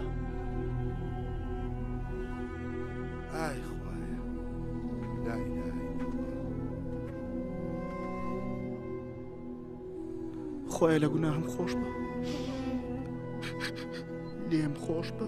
خۆی لە گوناهم خۆش بە لێم خۆش بە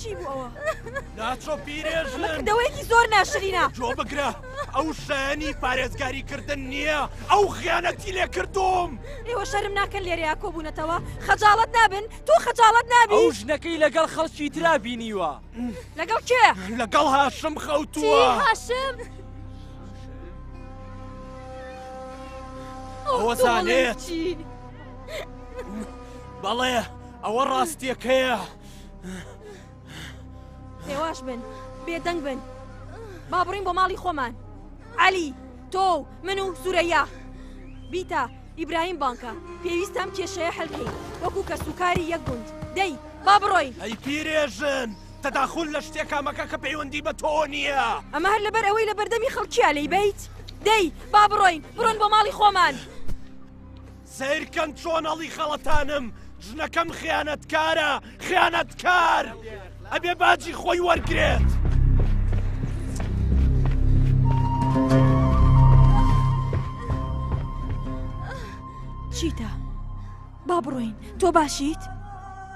چی بوو ئەوە؟ ناچۆ پیرێژن مردەوەیەکی زۆر ناشرینە جۆ بگرە ئەو شایانی پارێزگاری کردن نییە ئەو خیانەتی لێ کردوم ئێوە شەرم ناکەن لێرەیە کۆبوونەتەوە خەجاڵت نابن تۆ خەجاڵت نابی ئەو ژنەکەی لەگەڵ خەڵکی ترا بینیوە لەگەڵ کێ؟ لەگەڵ هاشم خەوتووە چی هاشم؟ ئەوە زانێت چی؟ بەڵێ ئەوە ڕاستیەکەیە هێواش بن بێدەنگ بن با بڕین بۆ ماڵی خۆمان علی تۆ من و سورەیە بیتا ئیبراهیم بانکە پێویستم کێشەیە هەلکەی وەکو کە سوکاری یەک گوند دەی با بڕۆین ئەی پیرێژن تەداخل لە شتێکامەکە کە پەیوەندی بە تۆ نییە ئەمە هەر لەبەر ئەوەی لە بەردەمی خەڵکییا لی بیت دەی با بڕۆین بڕۆن بۆ ماڵی خۆمان. سەیرکەن چۆن ئەڵی خەڵەتانم ژنەکەم خیانەتکارە خیانەتکار ئەبێ باجی خۆی وەرگێت. چیتە؟ با بڕۆین تۆ باشیت؟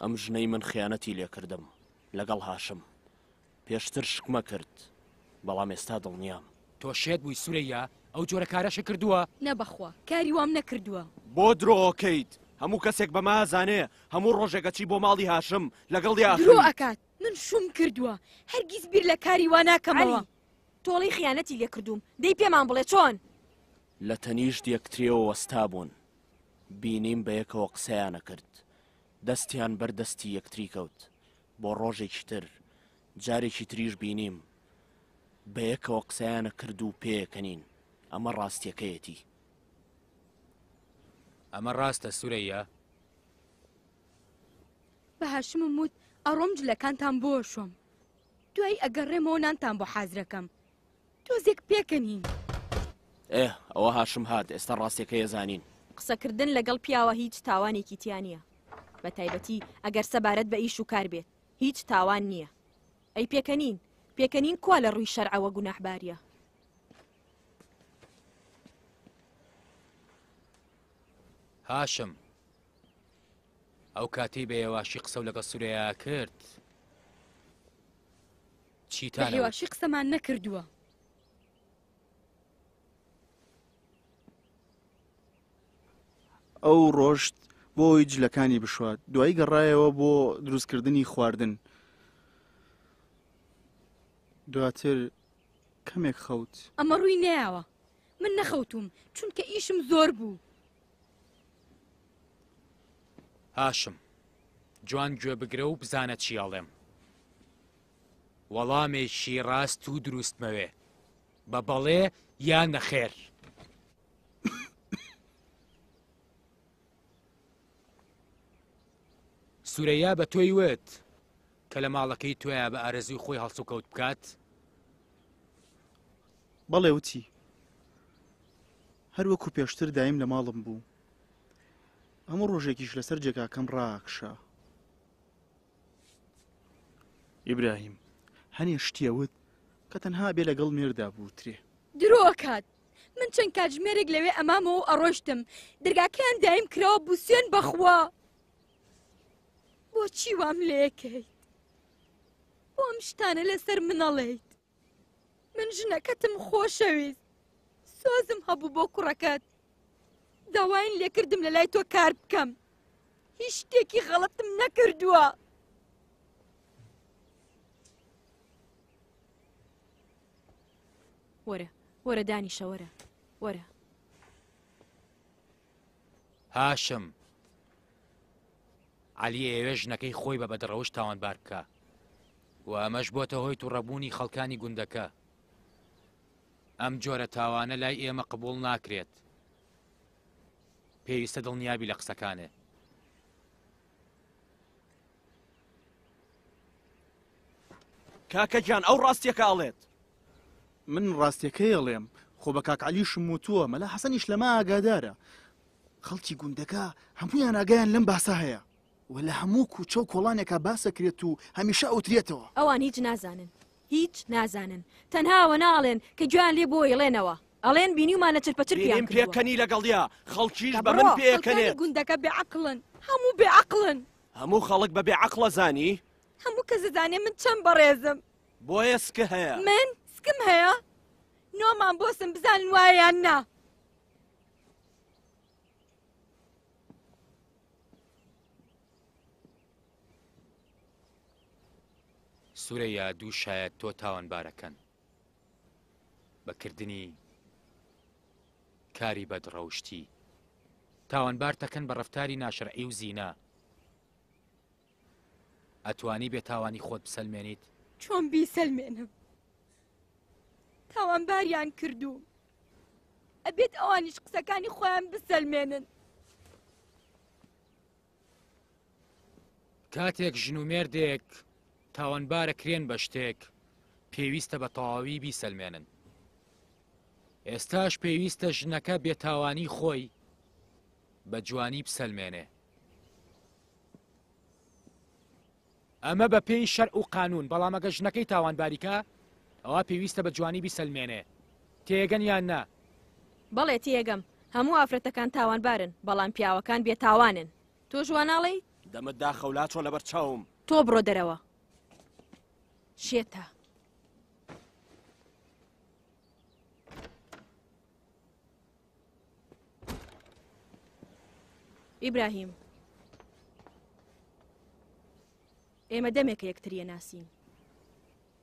ئەم ژنەی من خیانەتی لێکردم لەگەڵ هاشم پێشتر شکمە کرد بەڵام ئێستا دڵنیام. تۆ شێت بووی سورەیا ئەو جۆرە کارەشە کردووە؟ نە بەخوا کاری وام نەکردووە. بۆ درۆ ئەکەیت هەموو کەسێک بەمە ئەزانێ هەموو ڕۆژێک ئەچی بۆ ماڵی هاشم لەگەڵ یاخی. درۆ ئەکات من شووم کردووە هەرگیز بیر لە کاری وا ناکەمەوە. عەلی تۆڵەی خیانەتی لێکردووم دەی پێمان بڵێ چۆن؟ لە تەنیشت یەکتریەوە وەستابوون بینیم بەیەکەوە قسەیان ئەکرد دەستیان بەر دەستی یەکتری کەوت بۆ ڕۆژێکی تر، جارێکی تریش بینیم بەیەکەوە قسەیانە کرد و پێیەکەنین، ئەمە ڕاستیەکەیەتی. ئەمە ڕاستە سورەیا؟ بە هاشمم وت ئەڕۆم جلەکانتان بۆ ئەشۆم دوایی ئەگەڕێمەوە نانتان بۆ حازرەکەم تۆزێک پێکەنین. ئێه ئەوە هاشم هات ئێستا ڕاستێکەی ئەزانین. قسەکردن لەگەڵ پیاوە هیچ تاوانێکی تیا نییە بە تایبەتی ئەگەر سەبارەت بە ئیش و کار بێت هیچ تاوان نییە ئەی پێکەنین پێکەنین کوا لە ڕووی شەرعەوە گوناحباریە هاشم ئەو کاتی بەێواشی قسە و لەگە سورەیە کرد چیتان ئەوت؟ هێواشی قسەمان نەکردووە. ئەو ڕۆشت بۆی جلەکانی بشوات دوایی گەڕایەوە بۆ دروستکردنی خواردن دواتر کەمێک خەوت ئەمە ڕووی نەیاوە من نەخەوتوم چونکە ئیشم زۆر بوو هاشم، جوان گوێ بگرە و بزانە چی ئەڵێم. وەڵامێکی ڕاست و دروستمەوێ، بە بەڵێ یا نەخێر. سورەیا بە تۆی وت کە لە ماڵەکەی تۆیا بە ئارەزوی خۆی هەڵسو کەوت بکات؟ بەڵێ وتی. هەر وەکو پێشتر دایم لە ماڵم بوو هەموو ڕۆژێکیش لەسەر جێگاکەم ڕاکشا. ئیبراهیم، هەنێ شتێ وت کە تەنها ئەبێ لەگەڵ مێردا بوترێ. درۆ ئەکات، من چەند کاتژمێرێک لەوێ ئەمامەوە و ئەڕۆشتم، دەرگاکەیان دایم کراوە بوو سوێن بەخوا. بۆچی وام لێکەیت؟ بۆ ئەم شتانە لەسەر من ئەڵێیت؟ من ژنەکەتم خۆشەویست سۆزم هەبوو بۆ کوڕەکەت داواین لێکردم لە لای تۆ کار بکەم هیچ شتێکی غەڵتم نەکردووە وەرە وەرە دانیشە وەرە وەرە هاشم عەلی ئەیەوێ ژنەکەی خۆی بە بەدڕەوشت تاوانبار بکا و ئەمەش بۆتە هۆی توڕەبوونی خەڵکانی گوندەکە. ئەم جۆرە تاوانە لای ئێمە قبوڵ ناکرێت. پێویستە دڵنیابی لە قسەکانێ. کاکە گیان ئەو ڕاستیەکە ئەڵێت من ڕاستیەکەی ئەڵێم خۆ بە کاک علیشم وتووە مەلا حەسەنیش لەمە ئاگادارە خەڵکی گوندەکە هەموویان ئاگایان لەم باسە هەیە و لە هەموو کوچە و کۆڵانێکا باسەکرێت و هەمیشە ئەوترێتەوە ئەوان هیچ نازانن هیچ نازانن تەنها ئەوە ناڵێن کە گوێیان لێ بووە یڵێنەوە ئەڵێن بینیومان لە چرپە چرپیان پێکەنی لەگەڵیا خەڵکیش بە من پێکەنێ گوندەکە بێ عقلن هەموو بێ عقلن هەموو خەڵک بە بێ عقلە زانی هەموو کە زدانێ من چەند بەڕێزم بۆیە سکە هەیە من سکم هەیە نۆمان بۆسم بزانن وایان نا سورە یا دوو شایەت تۆ تاوانبارەکەن بەکردنی کاری بەدڕەوشتی تاوانبار تەکەن بە ڕفتاری ناشرعی و زینا ئەتوانی بێ تاوانی خۆت بسەلمێنیت چۆن بیسەلمێنم تاوانباریان کردووم ئەبێت ئەوانیش قسەکانی خۆیان بسەلمێنن کاتێک ژن و مێردێک تاوانبارە کرێن بە شتێک پێویستە بە تەواوی بیسەلمێنن ئێستاش پێویستە ژنەکە بێتاوانی خۆی بە جوانی بسەلمێنێ ئەمە بە پێی شەرع و قانوون، بەڵام ئەگەر ژنەکەی تاوانباریکە ئەوا پێویستە بە جوانی بیسەلمێنێ. تێیەگەن یان نا؟ بەڵێ تێیەگەم. هەموو ئافرەتەکان تاوانبارن، بەڵام پیاوەکان بێتاوانن. تۆش وا ناڵێی؟ دەمت دا خەولاچۆ لەبەر چاوم. تۆ بڕۆ دەرەوە. شێتە. ئیبراهیم ئێمە دەمێکە یەکتریە ناسین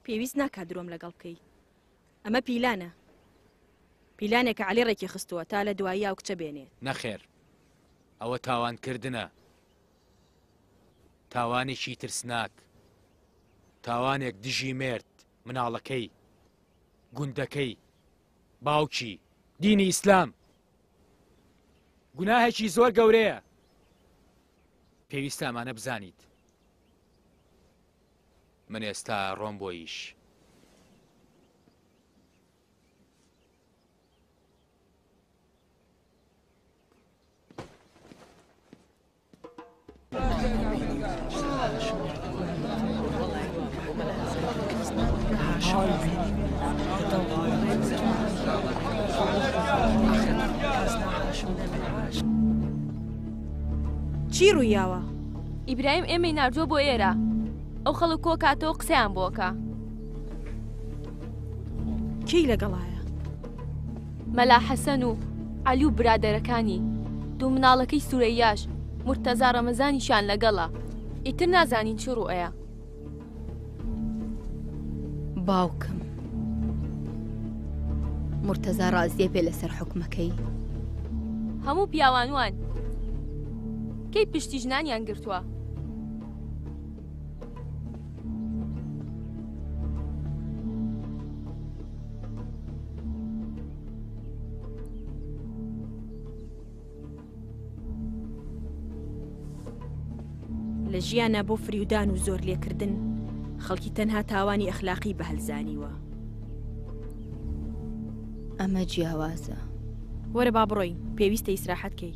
پێویست ناکا درۆم لەگەڵ بکەی ئەمە پیلانە پیلانێکە علی ڕێکی خستووە تا لە دوایی ئەو کچە بێنێ نەخێر ئەوە تاوانکردە تاوانێکی ترسناک تاوانێک دژی مرد مناڵەکەی گوندەکەی باوکی دینی ئیسلام گوناهێکی زۆر گەورەیە پێویستە ئەمانە بزانیت من ئێستا ڕۆم بۆیش چی ڕوویاوە؟ ئیبراهیم ئێمەی نردووە بۆ ئێرە ئەو خەڵک کۆکاتەوە قسەیان بۆکە کێی لەگەڵایە؟ مەلا حەسەن و عەلی و برادەرەکانی، دوو مناڵەکەی سورەییاش مورتەزا ڕەمەزانیشیان لەگەڵە، ئیتر نازانین چ ڕووئەیا. باوکم مورتەزا ڕازیە بێ لەسەر حوکمەکەی. هەموو پیاوان وان کەی پشتی ژنانیان گرتوە. لە ژیانە بۆ فریودان و زۆر لێکردن خەڵکی تەنها تاوانی ئەخلاقی بەهلزانیوە ئەمە جیاوازە وەرە با بڕۆین پێویستە ئیسراحەتکەی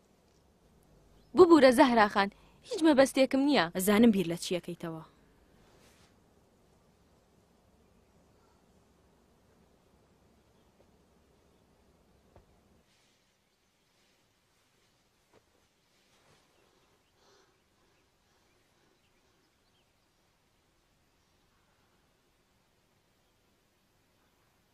ببورە زەهرا خان هیچ مەبەستێکم نییە. ئەزانم بیر لە چییەکەیتەوە.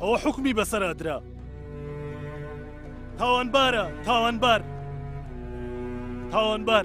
ئەوە حوکمی بەسەرا درا. تاوانبارە تاوانبار تاوانبار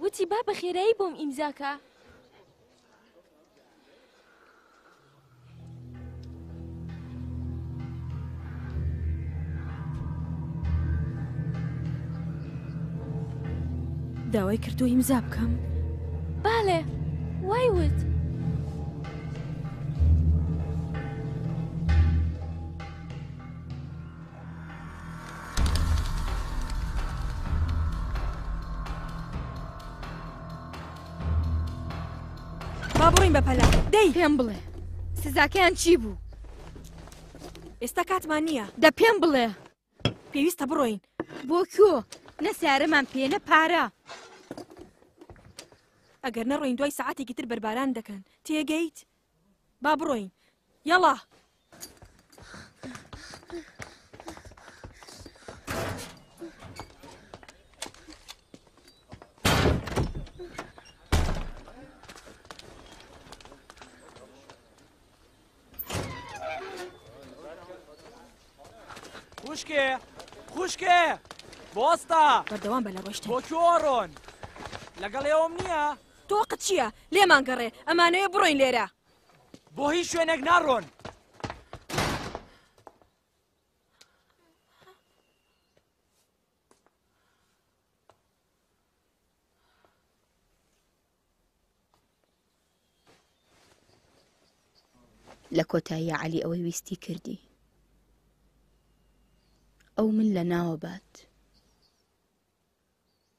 وتی با بە خێرایی بۆم ئیمزاکە داوای کردو ئیمزا بکەم بالێ وای وت با بڕین بە پەلا دەی پێم بڵێ سزاکەیان چی بوو ئێستا کاتمان نییە دە پێم بڵێ پێویستە بڕۆین بۆ کۆ نە سیارەمان پێنە پارە ئەگەر نەڕۆین دوای سعاتێکی تر بەرباران دەکەن تێگەیت با بڕۆین یەڵا خوشکێ خوشکێ بۆستا بەردەوام بە لە ڕۆشت بۆ چۆڕۆن لەگەڵ ئێوەم نییە تۆقت چییە؟ لێمان گەڕێ، ئەمانەوێ بڕۆین لێرە. بۆ هیچ شوێنێک ناڕۆن. لە کۆتاییە عەلی ئەوەی ویستی کردی ئەو من لە ناوە بات.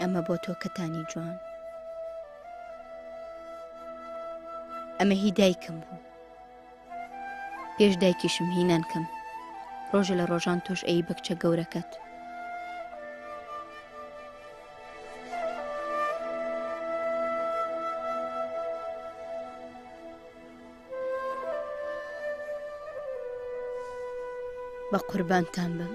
ئەمە بۆ تۆ کەتانی جوان ئەمە هی دایکم بوو پێش دایکیشم هی نانکەم ڕۆژە لە ڕۆژان تۆش ئەی بەکچە گەورەکەت بە قوربانتان بم.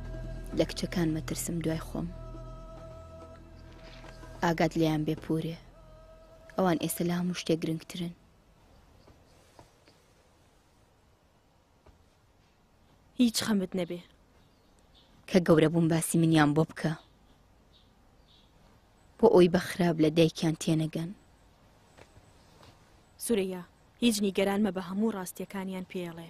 لە کچەکان مەترسم دوای خۆم ئاگات لیان بێ پورێ ئەوان ئێستا لە هەموو شتێک گرنگترن هیچ خەمت نەبێ کە گەورە بووم باسی منیان بۆ بکە بۆ ئەوی بە خراپ لە دایکیان تێنەگەن سورەیە هیچ نیگەران مە بە هەموو ڕاستیەکانیان پێڵێ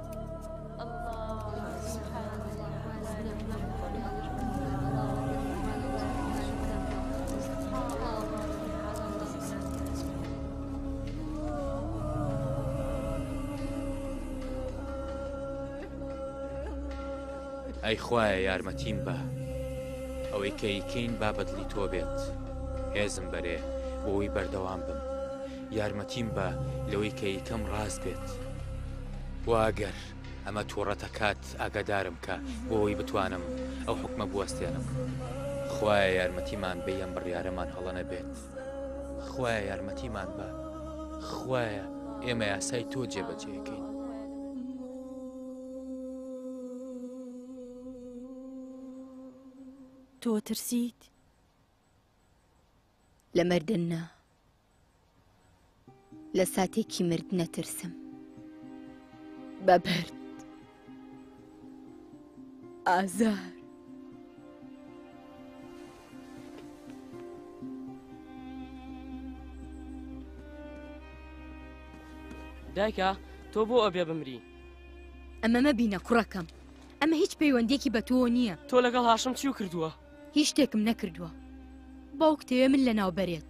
ئەی خوایە یارمەتیم بە ئەوەی کەیکەین بابەتلی تۆ بێت هێزم بەرێ بۆی بەردەوام بم یارمەتیم بە لەوەی کە یکەم ڕاست بێت و ئەگەر ئەمە توڕەت ئەکات ئاگادارم کە بۆەوەی بتوانم ئەو حکمە بوەستێنم خوایە یارمەتیمان بە یەم بڕیارەمان هەڵە نەبێت خوایە یارمەتیمان بە خوایە ئێمە یاسای تۆ جێبەجێەکەین تۆ ترسیت لە مردن نا لە ساتێکی مرد نەترسم بە بەرد ئازار دایکە تۆ بۆ ئەبێ بمری ئەمە مەبینە کوڕەکەم ئەمە هیچ پەیوەندێکی بە تۆ نییە تۆ لەگەڵ هاشم چی و کردووە هیچ شتێکم نەکردووە باوک تەوێ من لە ناو بەرێت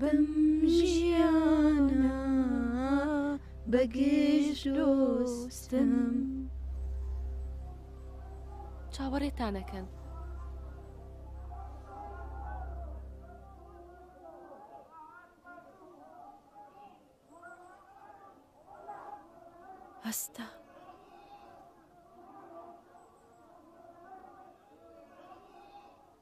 بەم ژیانە بەگشت دۆستم چاوەڕێتانەکەن هەستا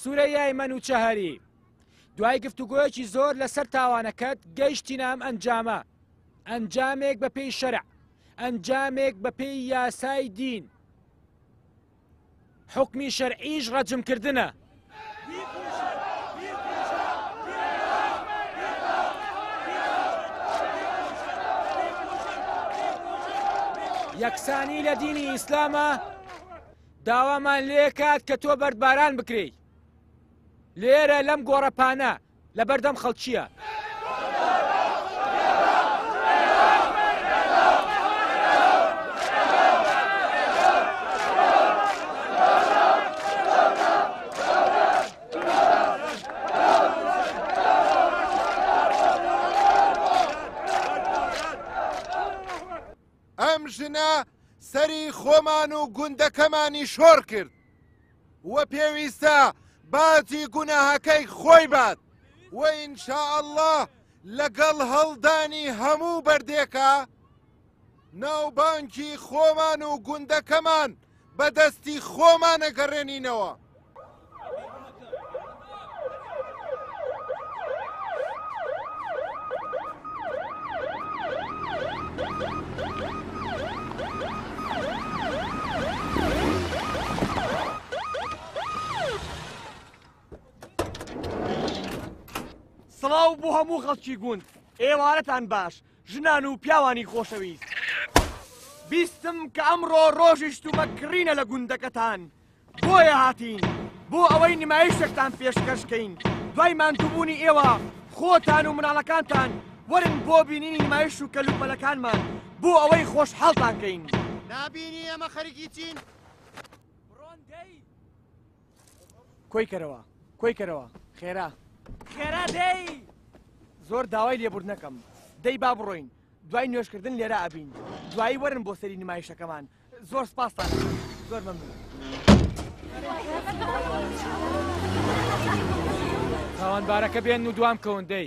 سورەیای مەنوچەهری دوای گفتوگۆیەکی زۆر لەسەر تاوانەکەت گەیشتینە ئەم ئەنجامە ئەنجامێک بە پێی شەرع ئەنجامێک بە پێی یاسای دین حوکمی شەرعیش ڕەجمکردنە. یەکسانی لە دینی ئیسلامە داوامان لێکات کە تۆ بەردباران بکرێی لێرە لەم گۆڕەپانە لە بەردەم خەڵکییە. ئەم ژنە سەری خۆمان و گوندەکەمانی شۆڕ کرد. وە پێویستە باجی گوناهەکەی خۆی بات وە ئینشاءاللە لەگەڵ هەڵدانی هەموو بەردێکە ناوبانکی خۆمان و گوندەکەمان بەدەستی خۆمانەگەڕێنینەوە. سڵاو بۆ هەموو خەڵکی گوند ئێوارەتان باش ژنان و پیاوانی خۆشەویست بیستم کە ئەمڕۆ ڕۆژی شتومە کڕینە لە گوندەکەتان بۆیە هاتین بۆ ئەوەی نمایشێکتان پێشکەش کەین دوای ماندووبوونی ئێوە خۆتان و مناڵەکانتان وەرن بۆ بینینی نمایش و کەلوپەلەکانمان بۆ ئەوەی خۆشحاڵتان کەین نابینی ئەمە خەرکی چین کۆی کەرەوە کۆی کەرەوە خێرا خێرا دەی زۆر داوای لێبوردنەکەم دەی با بڕۆین دوای نوێشکردن لێرە ئەبین دوایی وەرن بۆ سەری نمایشەکەمان زۆر سپاستان زۆر مەمنون تاوانبارەکە بێن و دوام کەون دەی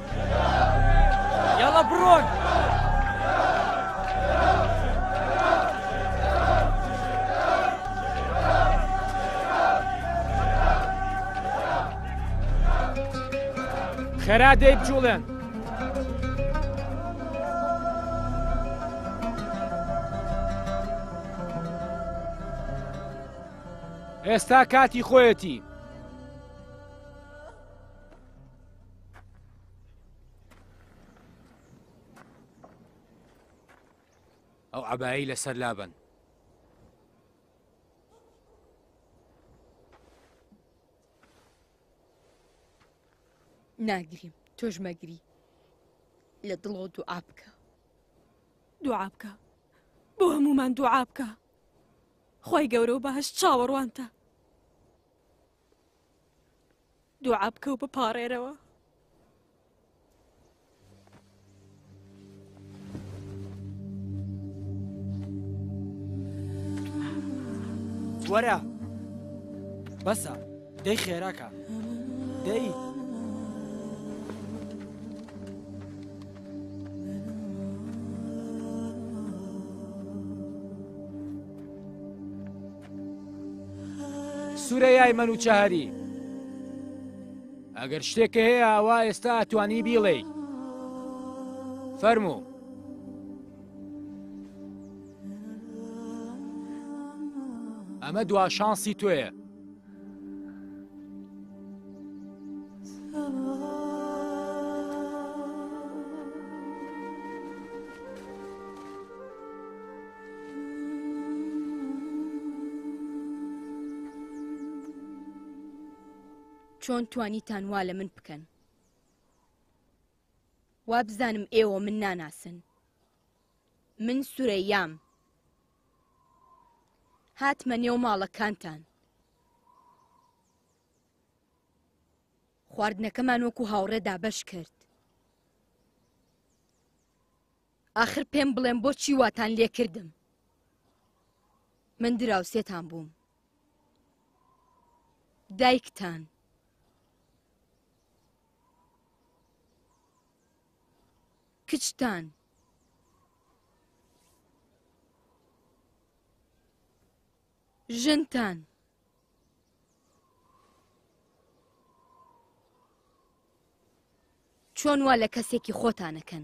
یاڵا بڕۆن! خێرا دەی بجوڵێن ئێستا کاتی خۆیەتی ئەو عبایی لەسەر لابن ناگریم تۆش مەگری لە دڵۆ دوعا بکە دوعا بکە بۆ هەمومان دوعا بکە خی گەورە و بەهش چاوەڕوانتە دوعا بکە و بپاڕێرەوە وەرە بەسە دەی خێراکە دەی سورەیای مەنوچەهری ئەگەر شتێک هەیە ئەوە ئێستا توانی بیڵێ فەرموو ئەمە دوا شانسی توێە چۆن توانیتان وا لە من بکەن وا بزانم ئێوە من ناناسن من سورەیام هاتمە نێو ماڵەکانتان خواردنەکەمان وەکو هاوڕێدا بەش کرد ئاخر پێم بڵێن بۆچی واتان لێکردم من دراوسێتان بووم دایکتان کچتان ژنتان چۆن وا لە کەسێکی خۆتانەکەن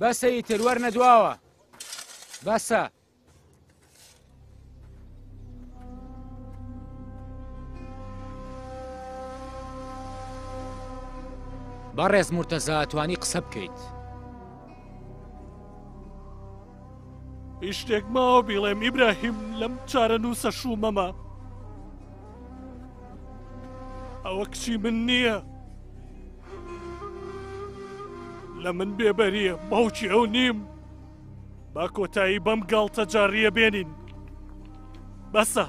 بەسە ئیتر وەرنە دواوە بەسە بەڕێز مرتەزا توانی قسە بکەیت شتێک ماوە بیڵێم ئیبراهیم لەم چارە نووسە شوومەمە ئەوە کچی من نییە لە من بێبەریە باوکی ئەو نیم با کۆتایی بەم گاڵتە جاڕیە بێنین بەسە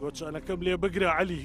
گۆچانەکەم لێ بگرە عەلی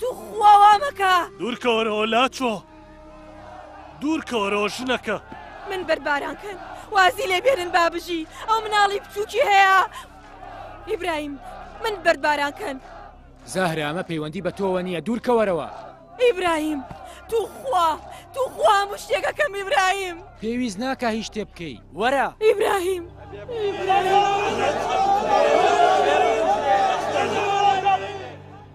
توخوا وا مەکە. دوورکەوەرەوە لاچۆ، دوورکەوەرەوە ژنەکە. من بەردباران کەن وازی لێ بێنن با بژی ئەو مناڵی بچووکی هەیە ئیبراهیم من بەردباران کەن. زاهرە ئەمە پەیوەندی بە تۆوە نییە دوورکەوەرەوە. ئیبراهیم توخوا توخوا هەموو شتێکەکەم ئیبراهیم. پێویست ناکا هیچ شتێ بکەی وەرە. ئیبراهیم.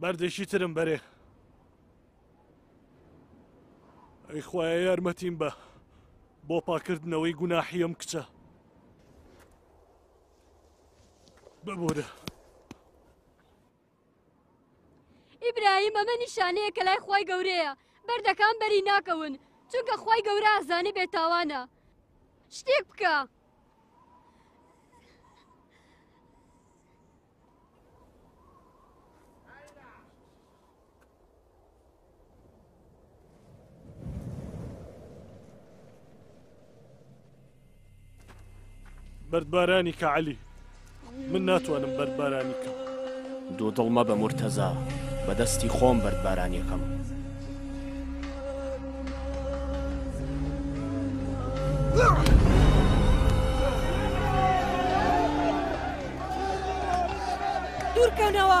بەردێکی ترم بەرێ ئەی خوای یارمەتیم بە بۆ پاکردنەوەی گوناحیم کچە ببورە. ئیبراهیم ئەمە نیشانەیە کە لای خی گەورەیە بەردەکان بەری ناکەون چونکە خی گەورە ئازانی بێتاوانە شتێک بکە. بەردبارانی کە عەلی من ناتوانم بەردبارانی کەم دوو دڵمە بە مرتەزا بەدەستی خۆم بەردبارانیەکەم دوورکەونەوە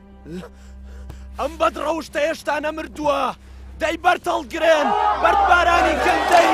ئەم بەد ڕەوشتە هێشتا نەمردووە دەی بەرد هەڵگرێن بەردبارانی گەندەی.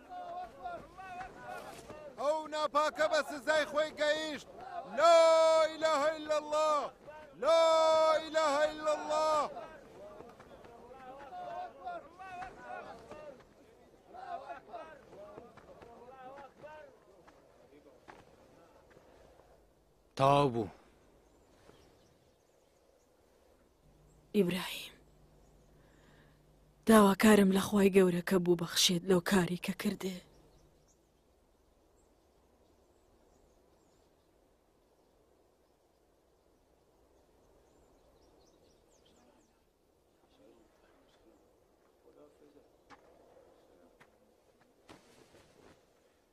ئەو ناپاکە بە سزای خۆی گەیشت لا إله إلا الله لا إله إلا الله تاو بوو ئیبراهیم داواکارم لە خوای گەورە کە بوو بەخشێت لەو کاری کە کردێ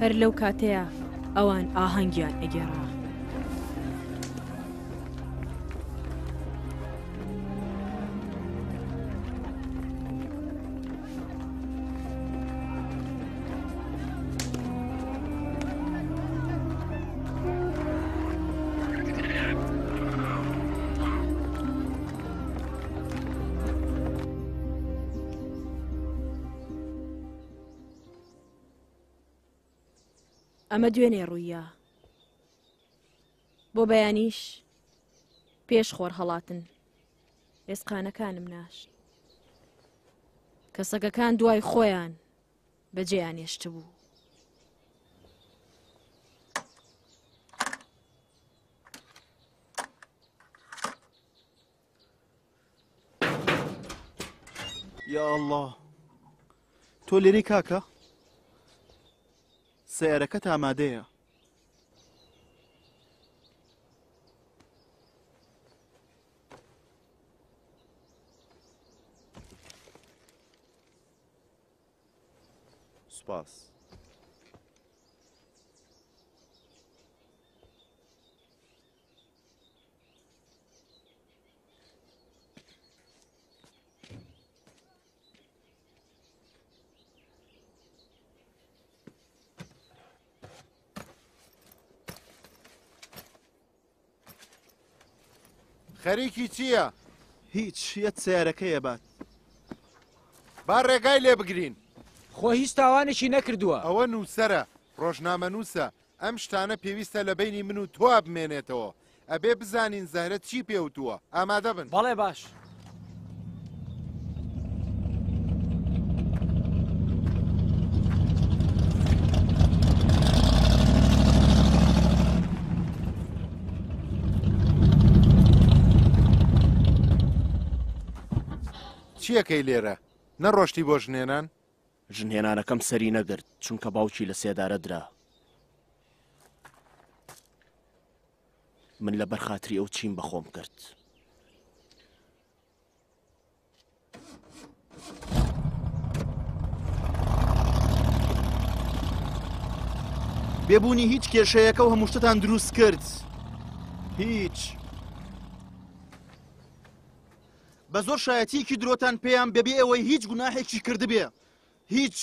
هەر لەو کاتەیە ئەوان ئاهەنگیان ئەگێڕا ئەمە دوێنێ ڕوویە بۆ بەیانیش پێش خۆر هەڵاتن ئێسقانەکانم ناشت کەسەکەکان دوای خۆیان بەجێیان هێشت بوو یا الله تۆ لێری کاکە سیارەکەت ئامادەیە سپاس. خەریکی چییە؟ هیچ شیەت سیارەکەیە بات با ڕێگای لێ بگرین خۆ هیچ تاوانێکی نەکردووە ئەوە نووسرە ڕۆژنامە نووسە ئەم شتانە پێویستە لە بەینی من و تۆا بمێنێتەوە ئەبێ بزانین زەهرە چی پێ وتووە ئامادە بن. بەڵێ باش. چییەکەی لێرە؟ نەڕۆشتی بۆ ژنێنان؟ ژن هێنانەکەم سەری نەگرت چونکە باوکی لە سێدارە درا من لە بەرخاتری ئەو چیم بەخۆم کرد بێبوونی هیچ کێشەیەەکە و هەمووشتتان دروست کرد هیچ بە زۆر شایەتیەکی درۆتان پێیان بەبێ ئەوەی هیچ گوناحێکی کردبێ هیچ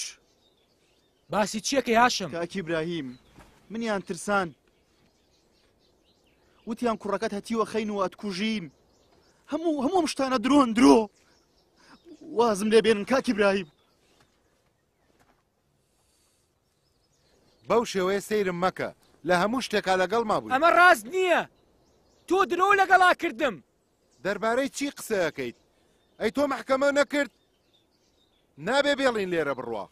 باسی چیەکەی هاشم کاکی براهیم منیان ترسان وتیان کوڕەکەت هەتیوە خەین و ئەتکوژین هەموو هەموو شتانە درۆن درۆ وازم لێ بێنن کاکی براهیم بەو شێوەیە سەیرم مەکە لە هەموو شتێکا لەگەڵما بووی ئەمە ڕاست نییە تۆ درۆ لەگەڵا کردم دەربارەی چی قسەکەیت ئەی تۆ محکەمە نەکرد نابێ بێڵین لێرە بڕە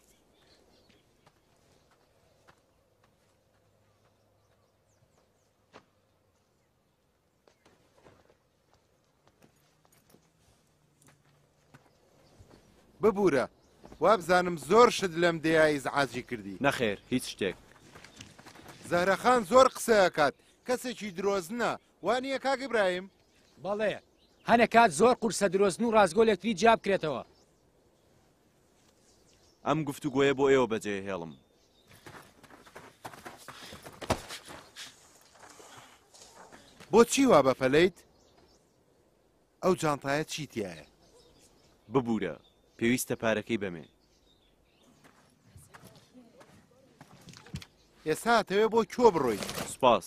ببورە وابزانم زۆر شت لەم دەیایی زعاجی کردی نەخێر هیچ شتێک زەهرەخان زۆر قسەکات کەسێکی درۆزنە وانە کاک برایم بەڵێ هەنە کات زۆر قورسە درۆزن و ڕاستگۆ لەکتری جیابکرێتەوە ئەم گفتوگۆیە بۆ ئێوە بەجێهێڵم. بۆچی وا بەپەلەیت؟ ئەو جانتایە چی تایە؟ ببوورە، پێویستە پارەکەی بەمێ. ئێستا تەوێ بۆ کوێ بڕۆیت؟ سپاس.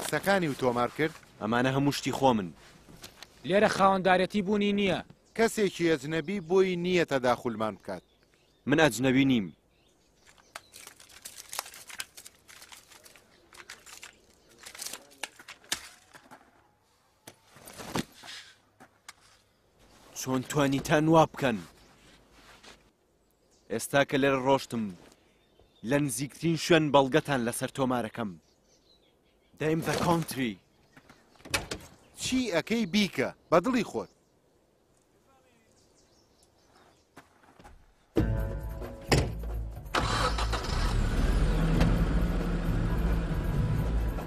قسەکانی و تۆمار کرد؟ ئەمانە هەموو شتی خۆمن. لێرە خاوەندارێتی بوونی نییە. کەسێکی ئەجنەبی بۆی نییە تەداخولمان بکات. من ئەجنەبی نیم. چۆن توانیتان وا بکەن؟ ئێستا کە لێرە ڕۆشتم لە نزیکترین شوێن بەڵگەتان لەسەر تۆمارەکەم دەیم بە کۆنتری چی ئەەکەی بیکە بە دڵی خۆت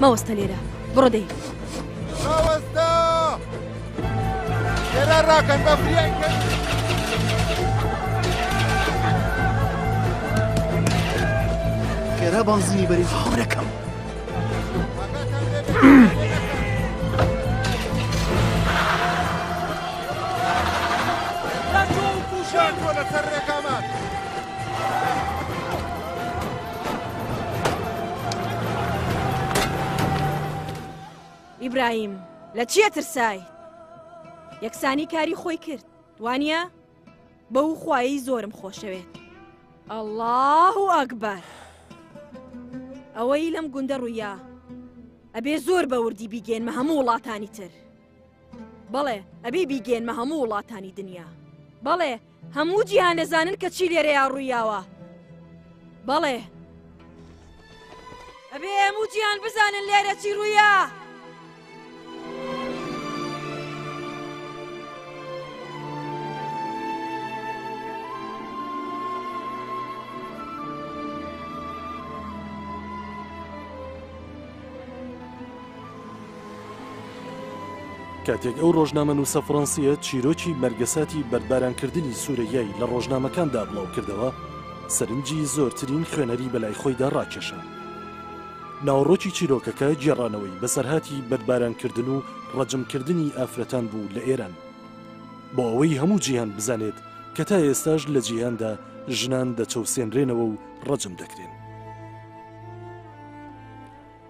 مەوەستە لێرە بڕۆ دەی مەوەستە لێرە ڕاکەن بە فریای خێرا بانزینی بەری هاورەکەم ئیبراهیم لە چیە ترسای یەکسانی کاری خۆی کرد وانە بەو خوایی زۆرم خۆشەوێت ئەله و ئەکبەر ئەوەی لەم گوندە ڕوویا ئەبێ زۆر بەوردی بیگەێنمە هەموو وڵاتانی تر بەڵێ ئەبی بیگەێنمە هەموو وڵاتانی دنیا بەڵێ هەموو جیهانەزانن کە چی لێرەیە ڕوویاوە بەڵێ ئەبێ هەموو جیان بزانن لێرە چی ڕوویە کاتێک ئەو ڕۆژنامەنووسە فڕەنسییە چیرۆکی مەرگەساتی بەردبارانکردنی سورەییای لە ڕۆژنامەکاندا بڵاوکردەوە، سەرنجی زۆرترین خوێنەری بەلای خۆیدا ڕاکێشا. ناوەڕۆکی چیرۆکەکە گێڕانەوەی بەسەرهاتی بەردبارانکردن و ڕەجمکردنی ئافرەتان بوو لە ئێران، بۆ ئەوەی هەموو جیهان بزانێت کە تا ئێستاش لە جیهاندا ژنان دەچەوسێنرێنەوە و ڕەجم دەکرێن.